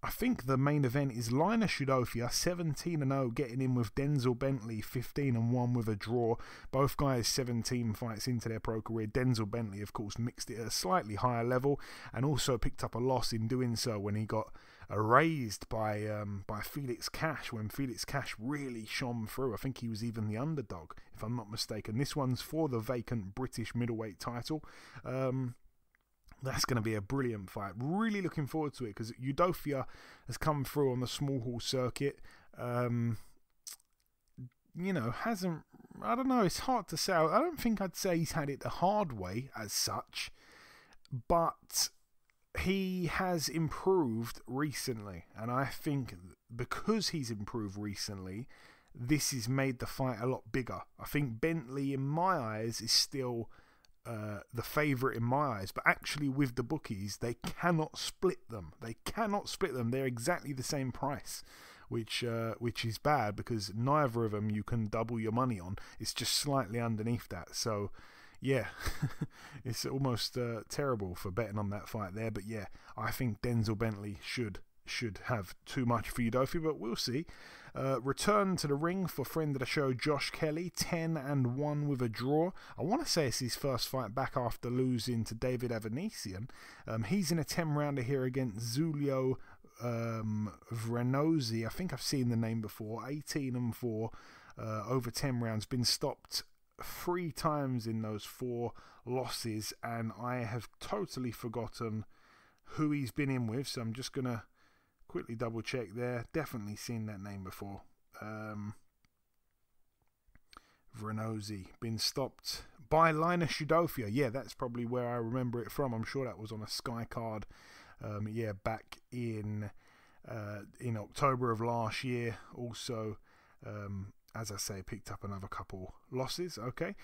I think the main event is Linus Udofia, 17 and 0, getting in with Denzel Bentley, 15 and 1 with a draw. Both guys 17 fights into their pro career. Denzel Bentley, of course, mixed it at a slightly higher level and also picked up a loss in doing so when he got erased by um, by Felix Cash when Felix Cash really shone through. I think he was even the underdog, if I'm not mistaken. This one's for the vacant British middleweight title. Um, that's going to be a brilliant fight. Really looking forward to it because Udofia has come through on the small hall circuit. Um, you know, hasn't. I don't know. It's hard to say. I don't think I'd say he's had it the hard way as such, but he has improved recently, and I think because he's improved recently, this has made the fight a lot bigger. I think Bentley, in my eyes, is still uh, the favourite in my eyes, but actually with the bookies, they cannot split them. They cannot split them. They're exactly the same price, which uh, which is bad because neither of them you can double your money on. It's just slightly underneath that. So yeah, it's almost uh, terrible for betting on that fight there. But yeah, I think Denzel Bentley should should have too much for you, Udofi, but we'll see. Uh, return to the ring for friend of the show Josh Kelly, 10 and 1 with a draw. I want to say it's his first fight back after losing to David Avanesyan. Um, he's in a 10 rounder here against Zulio um, Vrenozi. I think I've seen the name before. 18 and 4 uh, over 10 rounds. Been stopped three times in those four losses, and I have totally forgotten who he's been in with. So I'm just going to quickly double check there. Definitely seen that name before. Um, Vrenozi been stopped by Linus Udofia. Yeah, that's probably where I remember it from. I'm sure that was on a Sky card. Um, yeah, back in uh, in October of last year. Also, um, as I say, picked up another couple losses. Okay.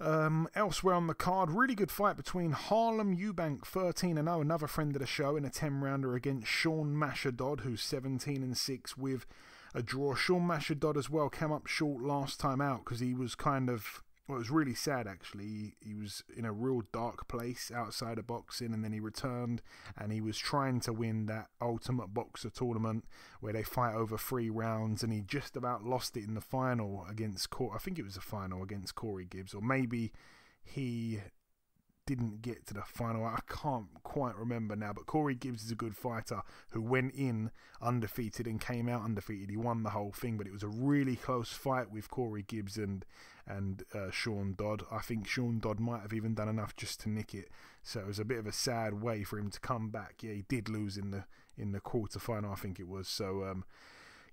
Um, elsewhere on the card, really good fight between Harlem Eubank, 13 and 0, another friend of the show, in a 10 rounder against Sean Mashadod, who's 17 and 6 with a draw. Sean Mashadod as well came up short last time out because he was kind of well, it was really sad actually. He, was in a real dark place outside of boxing, and then he returned and he was trying to win that Ultimate Boxer tournament where they fight over three rounds, and he just about lost it in the final against. Corey. I think it was the final against Corey Gibbs, or maybe he didn't get to the final. I can't quite remember now, but Corey Gibbs is a good fighter who went in undefeated and came out undefeated. He won the whole thing, but it was a really close fight with Corey Gibbs and and uh, Sean Dodd. I think Sean Dodd might have even done enough just to nick it. So it was a bit of a sad way for him to come back. Yeah, he did lose in the in the quarter final, I think it was. So. Um,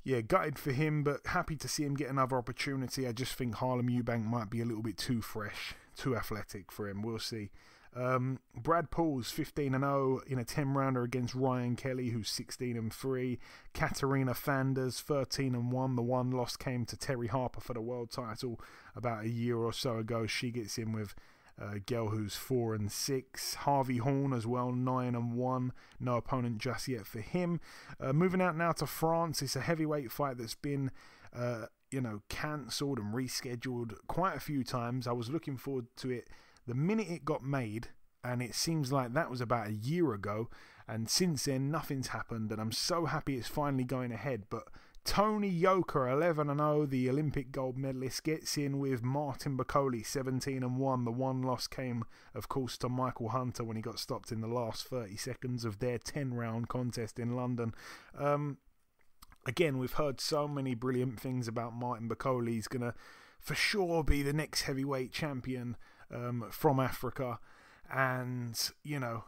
yeah, gutted for him, but happy to see him get another opportunity. I just think Harlem Eubank might be a little bit too fresh too athletic for him. We'll see. Um, Brad Paul's 15 and 0 in a 10 rounder against Ryan Kelly, who's 16 and 3. Katharina Thanderz 13 and 1. The one loss came to Terri Harper for the world title about a year or so ago. She gets in with uh, Gel, who's 4 and 6. Harvey Horn as well, 9 and 1. No opponent just yet for him. Uh, moving out now to France. It's a heavyweight fight that's been. Uh, you know, cancelled and rescheduled quite a few times. I was looking forward to it the minute it got made, and it seems like that was about a year ago, and since then nothing's happened, and I'm so happy it's finally going ahead. But Tony Yoka, 11 and 0, the Olympic gold medalist, gets in with Martin Bakole, 17 and 1. The one loss came, of course, to Michael Hunter when he got stopped in the last 30 seconds of their 10 round contest in London. Um, again, we've heard so many brilliant things about Martin Bakole. He's going to, for sure, be the next heavyweight champion um, from Africa. And, you know,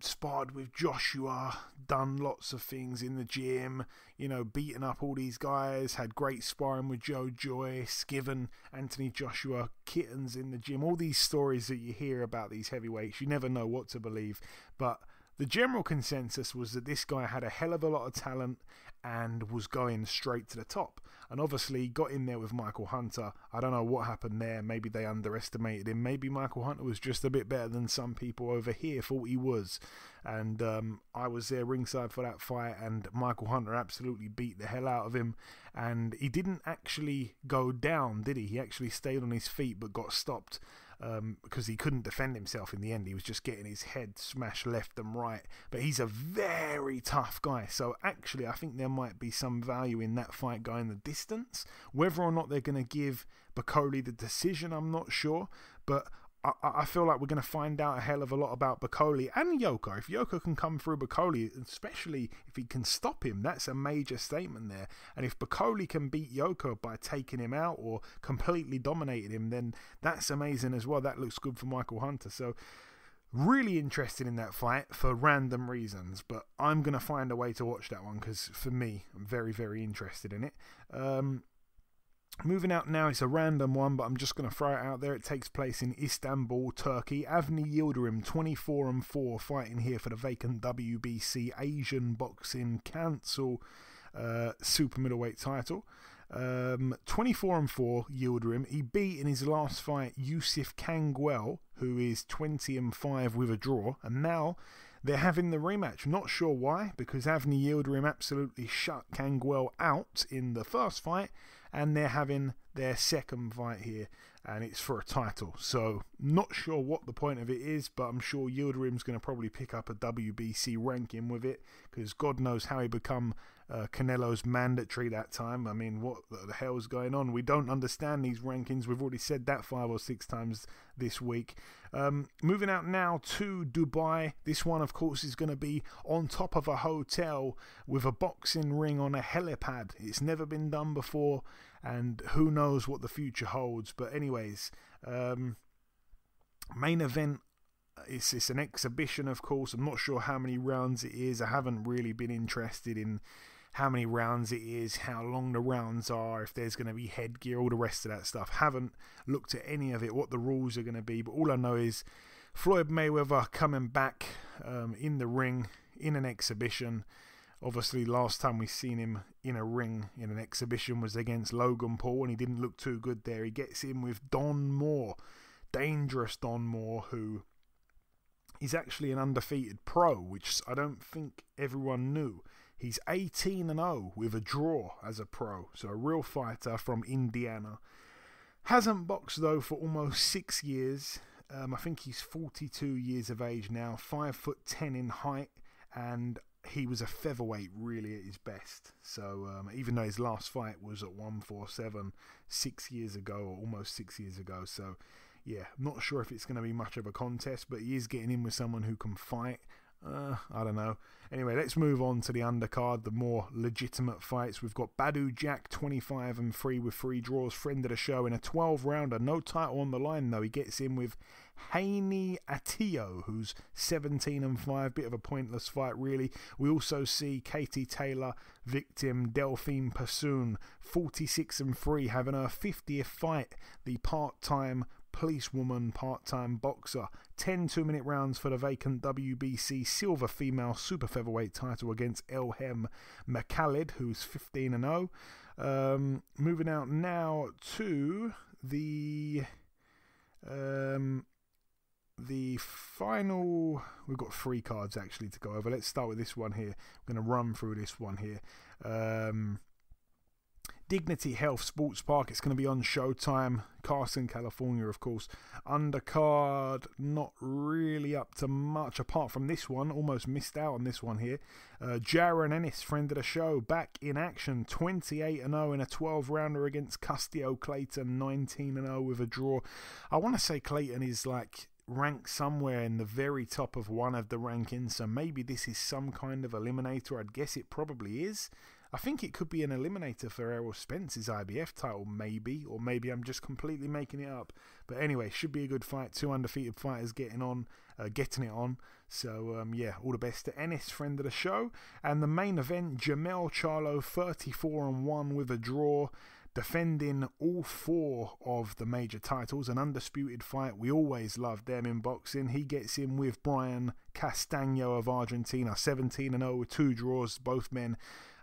sparred with Joshua, done lots of things in the gym, you know, beaten up all these guys, had great sparring with Joe Joyce, given Anthony Joshua kittens in the gym. All these stories that you hear about these heavyweights, you never know what to believe. But the general consensus was that this guy had a hell of a lot of talent and was going straight to the top. And obviously got in there with Michael Hunter. I don't know what happened there. Maybe they underestimated him. Maybe Michael Hunter was just a bit better than some people over here thought he was. And um, I was there ringside for that fight, and Michael Hunter absolutely beat the hell out of him. And he didn't actually go down, did he? He actually stayed on his feet but got stopped um, because he couldn't defend himself in the end. He was just getting his head smashed left and right. But he's a very tough guy. So actually, I think there might be some value in that fight going the distance. Whether or not they're going to give Bakole the decision, I'm not sure. But I, I feel like we're going to find out a hell of a lot about Bakole and Yoka. If Yoka can come through Bakole, especially if he can stop him, that's a major statement there. And if Bakole can beat Yoka by taking him out or completely dominating him, then that's amazing as well. That looks good for Michael Hunter. So, really interested in that fight for random reasons, but I'm going to find a way to watch that one because for me, I'm very, very interested in it. Um, Moving out now, it's a random one, but I'm just going to throw it out there. It takes place in Istanbul, Turkey. Avni Yildirim, 24 and 4, fighting here for the vacant WBC Asian Boxing Council uh, super middleweight title. Um, 24 and 4, Yildirim. He beat in his last fight Yusuf Kangwell, who is 20 and 5 with a draw, and now they're having the rematch. Not sure why, because Avni Yildirim absolutely shut Kangwell out in the first fight, and they're having their second fight here, and it's for a title. So, not sure what the point of it is, but I'm sure Yildirim's going to probably pick up a WBC ranking with it, because God knows how he become uh, Canelo's mandatory that time. I mean, what the hell is going on? We don't understand these rankings. We've already said that five or six times this week. Um, moving out now to Dubai. This one, of course, is going to be on top of a hotel with a boxing ring on a helipad. It's never been done before, and who knows what the future holds. But, anyways, um, main event it's it's an exhibition, of course. I'm not sure how many rounds it is. I haven't really been interested in how many rounds it is, how long the rounds are, if there's going to be headgear, all the rest of that stuff. Haven't looked at any of it, what the rules are going to be, but all I know is Floyd Mayweather coming back um, in the ring in an exhibition. Obviously, last time we seen him in a ring in an exhibition was against Logan Paul, and he didn't look too good there. He gets in with Don Moore, dangerous Don Moore, who is actually an undefeated pro, which I don't think everyone knew. He's 18 and 0 with a draw as a pro, so a real fighter from Indiana. Hasn't boxed though for almost six years. Um, I think he's 42 years of age now, five foot ten in height, and he was a featherweight really at his best. So um, even though his last fight was at 147 six years ago, or almost six years ago, so yeah, not sure if it's going to be much of a contest, but he is getting in with someone who can fight. Uh, I don't know. Anyway, let's move on to the undercard, the more legitimate fights. We've got Badu Jack, 25 and 3 with three draws, friend of the show in a 12 rounder. No title on the line, though. He gets in with Haney Atio, who's 17 and 5. Bit of a pointless fight, really. We also see Katie Taylor, victim Delphine Persoon, 46 and 3, having her 50th fight. The part time policewoman part time boxer. 10 two minute rounds for the vacant WBC silver female super featherweight title against Elhem Mekhaled, who's 15 and 0. Um, moving out now to the. Um, the final we've got three cards actually to go over let's start with this one here i'm going to run through this one here um, Dignity Health Sports Park. It's going to be on Showtime, Carson, California, of course. Undercard, not really up to much apart from this one. Almost missed out on this one here. Uh, Jaron Ennis, friend of the show, back in action. 28 0 in a 12 rounder against Custio Clayton. 19 0 with a draw. I want to say Clayton is like ranked somewhere in the very top of one of the rankings, so maybe this is some kind of eliminator. I'd guess it probably is. I think it could be an eliminator for Errol Spence's IBF title, maybe, or maybe I'm just completely making it up. But anyway, should be a good fight. Two undefeated fighters getting on, uh, getting it on. So um, yeah, all the best to Ennis, friend of the show. And the main event, Jermell Charlo, 34 and one with a draw defending all four of the major titles, an undisputed fight. We always love them in boxing. He gets in with Brian Castaño of Argentina, 17 and 0 with two draws. Both men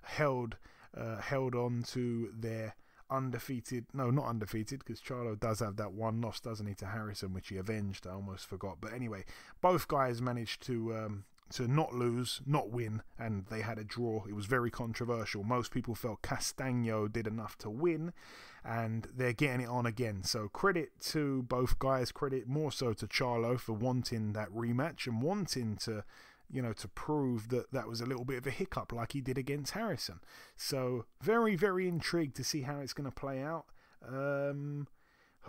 held uh, held on to their undefeated. No, not undefeated, because Charlo does have that one loss, doesn't he, to Harrison, which he avenged. I almost forgot. But anyway, both guys managed to. Um, to not lose, not win, and they had a draw. It was very controversial. Most people felt Castaño did enough to win, and they're getting it on again. So credit to both guys. Credit more so to Charlo for wanting that rematch and wanting to you know, to prove that that was a little bit of a hiccup like he did against Harrison. So, very, very intrigued to see how it's going to play out. Um,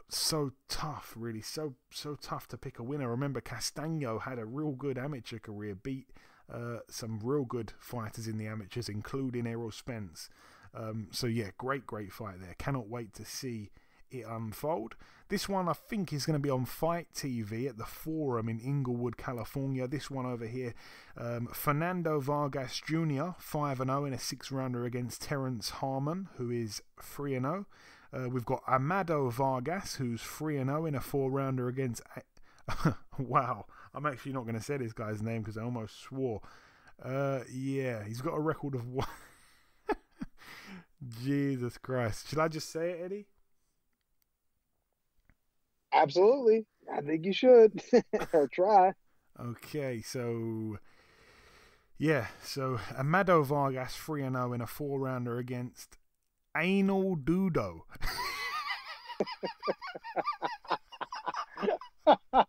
so tough, really, so so tough to pick a winner. Remember, Castaño had a real good amateur career, beat uh, some real good fighters in the amateurs, including Errol Spence. Um, so yeah, great, great fight there. Cannot wait to see it unfold. This one I think is going to be on Fight TV at the Forum in Inglewood, California. This one over here, um, Fernando Vargas Jr. 5 0 in a six rounder against Terence Harmon, who is 3 0. Uh, we've got Amado Vargas, who's 3 0 in a four rounder against. wow, I'm actually not going to say this guy's name because I almost swore. Uh, yeah, he's got a record of one. Jesus Christ. Should I just say it, Eddie? Absolutely. I think you should. or try. Okay, so Yeah, so Amado Vargas 3 0 in a four rounder against Anal Dudo.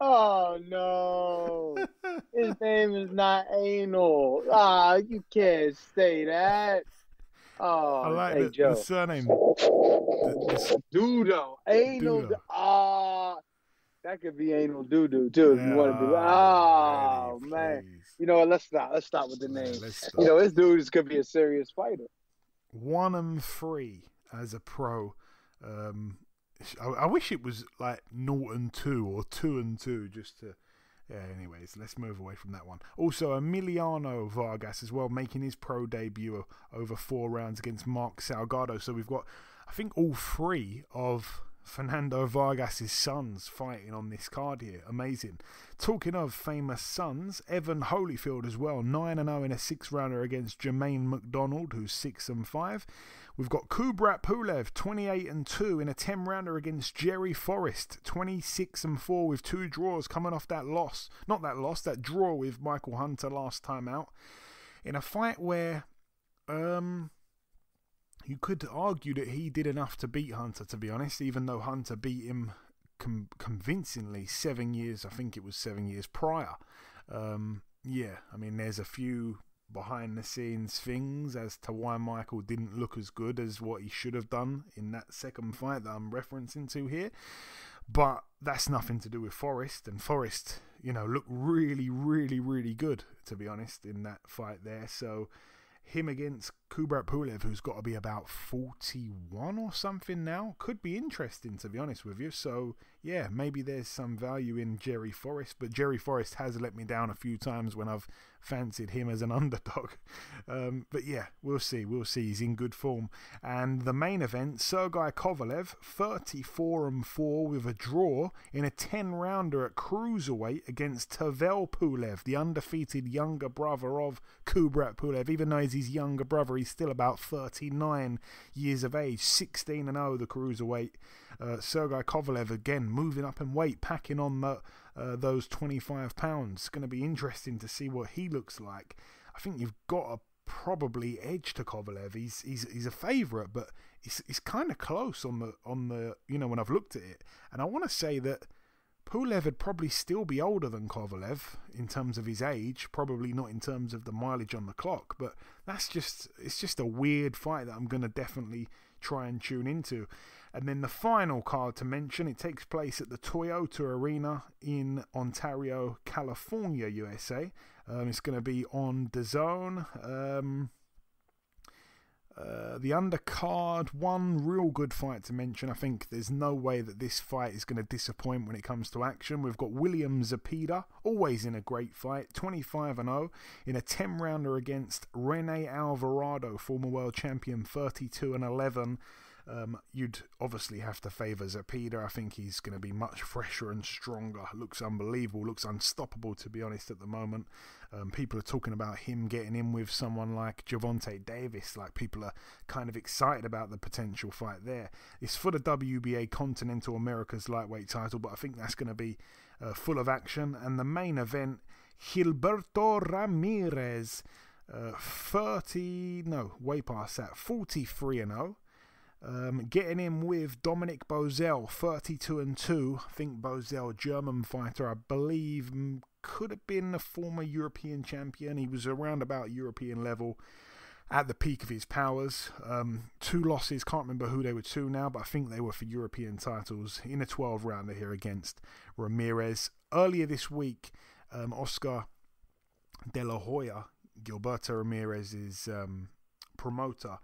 oh no, his name is not Anal. Ah, you can't say that. Oh, I like hey, the, Joe. the surname. The- the- Dudo, anal. Dudo. Ah, that could be anal doo doo too if you want to do. Oh man, please. you know what? Let's stop. Let's stop with the name. You know, this dude is gonna be a serious fighter. one and three as a pro. Um, I, I wish it was like and two or two and two, just to. Yeah. Anyways, let's move away from that one. Also, Emiliano Vargas as well, making his pro debut over four rounds against Mark Salgado. So we've got, I think, all three of Fernando Vargas's sons fighting on this card here. Amazing. Talking of famous sons, Evan Holyfield as well, 9 and 0 in a six rounder against Jermaine McDonald, who's 6 and 5. We've got Kubrat Pulev, 28 and 2 in a 10 rounder against Jerry Forrest, 26 and 4 with two draws coming off that loss. Not that loss, that draw with Michael Hunter last time out. In a fight where um you could argue that he did enough to beat Hunter, to be honest, even though Hunter beat him com- convincingly seven years, I think it was seven years prior. Um, yeah, I mean, there's a few behind the scenes things as to why Michael didn't look as good as what he should have done in that second fight that I'm referencing to here. But that's nothing to do with Forrest, and Forrest, you know, looked really, really, really good, to be honest, in that fight there. So, him against Kubrat Pulev, who's got to be about 41 or something now, could be interesting, to be honest with you. So, yeah, maybe there's some value in Jerry Forrest, but Jerry Forrest has let me down a few times when I've fancied him as an underdog. Um, but yeah, we'll see. We'll see. He's in good form. And the main event, Sergei Kovalev, 34 and 4 with a draw in a 10 rounder at cruiserweight against Tervel Pulev, the undefeated younger brother of Kubrat Pulev. Even though he's his younger brother, he's still about 39 years of age, 16 and 0 the cruiserweight. Uh, Sergei Kovalev again moving up in weight, packing on the, uh, those 25 pounds. It's going to be interesting to see what he looks like. I think you've got a probably edge to Kovalev. He's he's he's a favourite, but he's he's kind of close on the on the you know when I've looked at it. And I want to say that Pulev would probably still be older than Kovalev in terms of his age, probably not in terms of the mileage on the clock. But that's just it's just a weird fight that I'm going to definitely try and tune into. And then the final card to mention, it takes place at the Toyota Arena in Ontario, California, USA. Um, it's going to be on DAZN. Um, uh, the undercard, one real good fight to mention. I think there's no way that this fight is going to disappoint when it comes to action. We've got William Zepeda, always in a great fight, 25 and 0 in a 10 rounder against Rene Alvarado, former world champion, 32 and 11. Um, you'd obviously have to favour Zepeda. I think he's going to be much fresher and stronger. Looks unbelievable. Looks unstoppable, to be honest, at the moment. Um, people are talking about him getting in with someone like Gervonta Davis. Like people are kind of excited about the potential fight there. It's for the WBA Continental Americas lightweight title, but I think that's going to be uh, full of action. And the main event, Gilberto Ramirez, uh, 30, no, way past that, 43 and 0. Um, getting in with Dominik Bösel, 32 and 2. I think Bozell, German fighter, I believe, could have been a former European champion. He was around about European level at the peak of his powers. Um, two losses, can't remember who they were to now, but I think they were for European titles in a 12 rounder here against Ramirez. Earlier this week, um, Oscar De La Hoya, Gilberto Ramirez's um, promoter,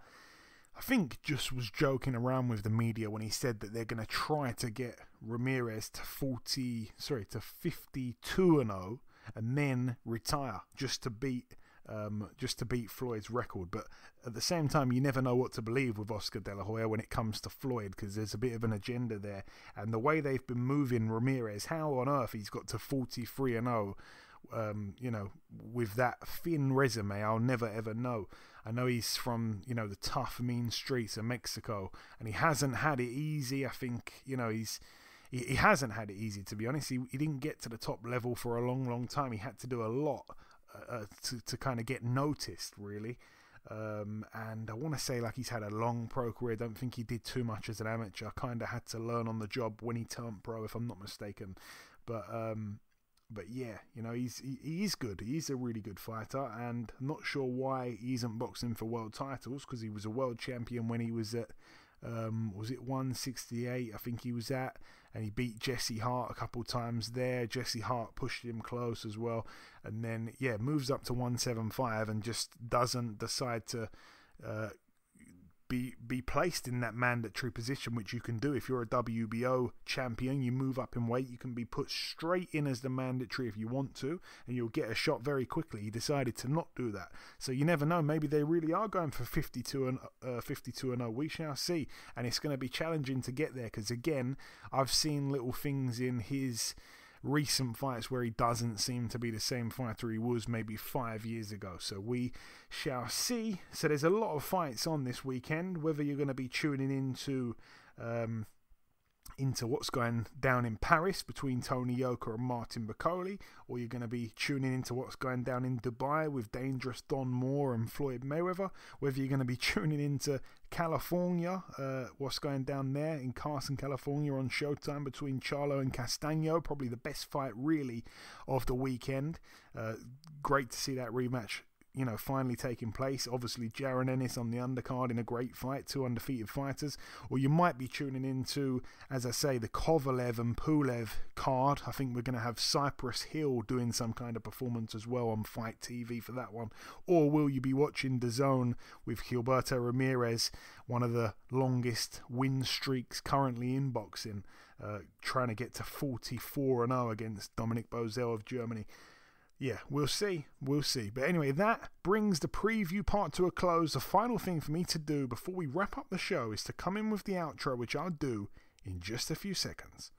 I think just was joking around with the media when he said that they're going to try to get Ramirez to 40, sorry, to 52 and 0 and then retire just to beat um, just to beat Floyd's record. But at the same time, you never know what to believe with Oscar De La Hoya when it comes to Floyd because there's a bit of an agenda there. And the way they've been moving Ramirez, how on earth he's got to 43 and 0, um, you know, with that thin resume, I'll never ever know. I know he's from, you know, the tough, mean streets of Mexico, and he hasn't had it easy. I think, you know, he's he, he hasn't had it easy to be honest. He he didn't get to the top level for a long, long time. He had to do a lot uh, to to kind of get noticed really. Um, and I want to say like he's had a long pro career. Don't think he did too much as an amateur. Kind of had to learn on the job when he turned pro, if I'm not mistaken. But um, but yeah, you know he's he, he is good. He's a really good fighter, and I'm not sure why he isn't boxing for world titles because he was a world champion when he was at um, was it 168? I think he was at, and he beat Jesse Hart a couple times there. Jesse Hart pushed him close as well, and then yeah, moves up to 175 and just doesn't decide to uh, be be placed in that mandatory position, which you can do if you're a WBO champion. You move up in weight, you can be put straight in as the mandatory if you want to, and you'll get a shot very quickly. He decided to not do that, so you never know. Maybe they really are going for 52 and uh, 52 and 0. We shall see, and it's going to be challenging to get there because again, I've seen little things in his recent fights where he doesn't seem to be the same fighter he was maybe five years ago. So we shall see. So there's a lot of fights on this weekend. Whether you're going to be tuning into um, into what's going down in Paris between Tony Yoka and Martin Bakole, or you're going to be tuning into what's going down in Dubai with Dangerous Don Moore and Floyd Mayweather, whether you're going to be tuning into California, uh, what's going down there in Carson, California on Showtime between Charlo and Castaño, probably the best fight really of the weekend. Uh, great to see that rematch you know, finally taking place. Obviously, Jaron Ennis on the undercard in a great fight, two undefeated fighters. Or you might be tuning into, as I say, the Kovalev and Pulev card. I think we're going to have Cypress Hill doing some kind of performance as well on FITE TV for that one. Or will you be watching DAZN with Gilberto Ramirez, one of the longest win streaks currently in boxing, uh, trying to get to 44 and 0 against Dominik Bösel of Germany yeah, we'll see. We'll see. But anyway, that brings the preview part to a close. The final thing for me to do before we wrap up the show is to come in with the outro, which I'll do in just a few seconds.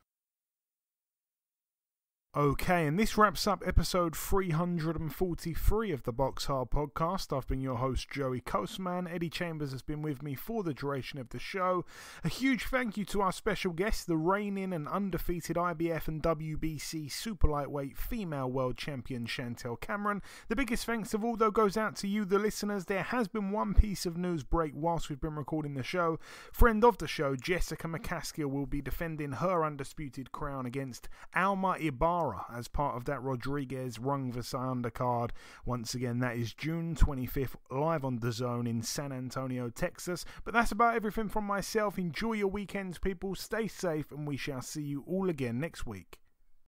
Okay, and this wraps up episode 343 of the BoxHard podcast. I've been your host, Joey Coastman. Eddie Chambers has been with me for the duration of the show. A huge thank you to our special guest, the reigning and undefeated IBF and WBC super lightweight female world champion Chantelle Cameron. The biggest thanks of all, though, goes out to you, the listeners. There has been one piece of news break whilst we've been recording the show. Friend of the show, Jessica McCaskill, will be defending her undisputed crown against Alma Ibarra as part of that Rodriguez Rung Rungvisai undercard. Once again, that is June 25th, live on DAZN in San Antonio, Texas. But that's about everything from myself. Enjoy your weekends, people. Stay safe, and we shall see you all again next week.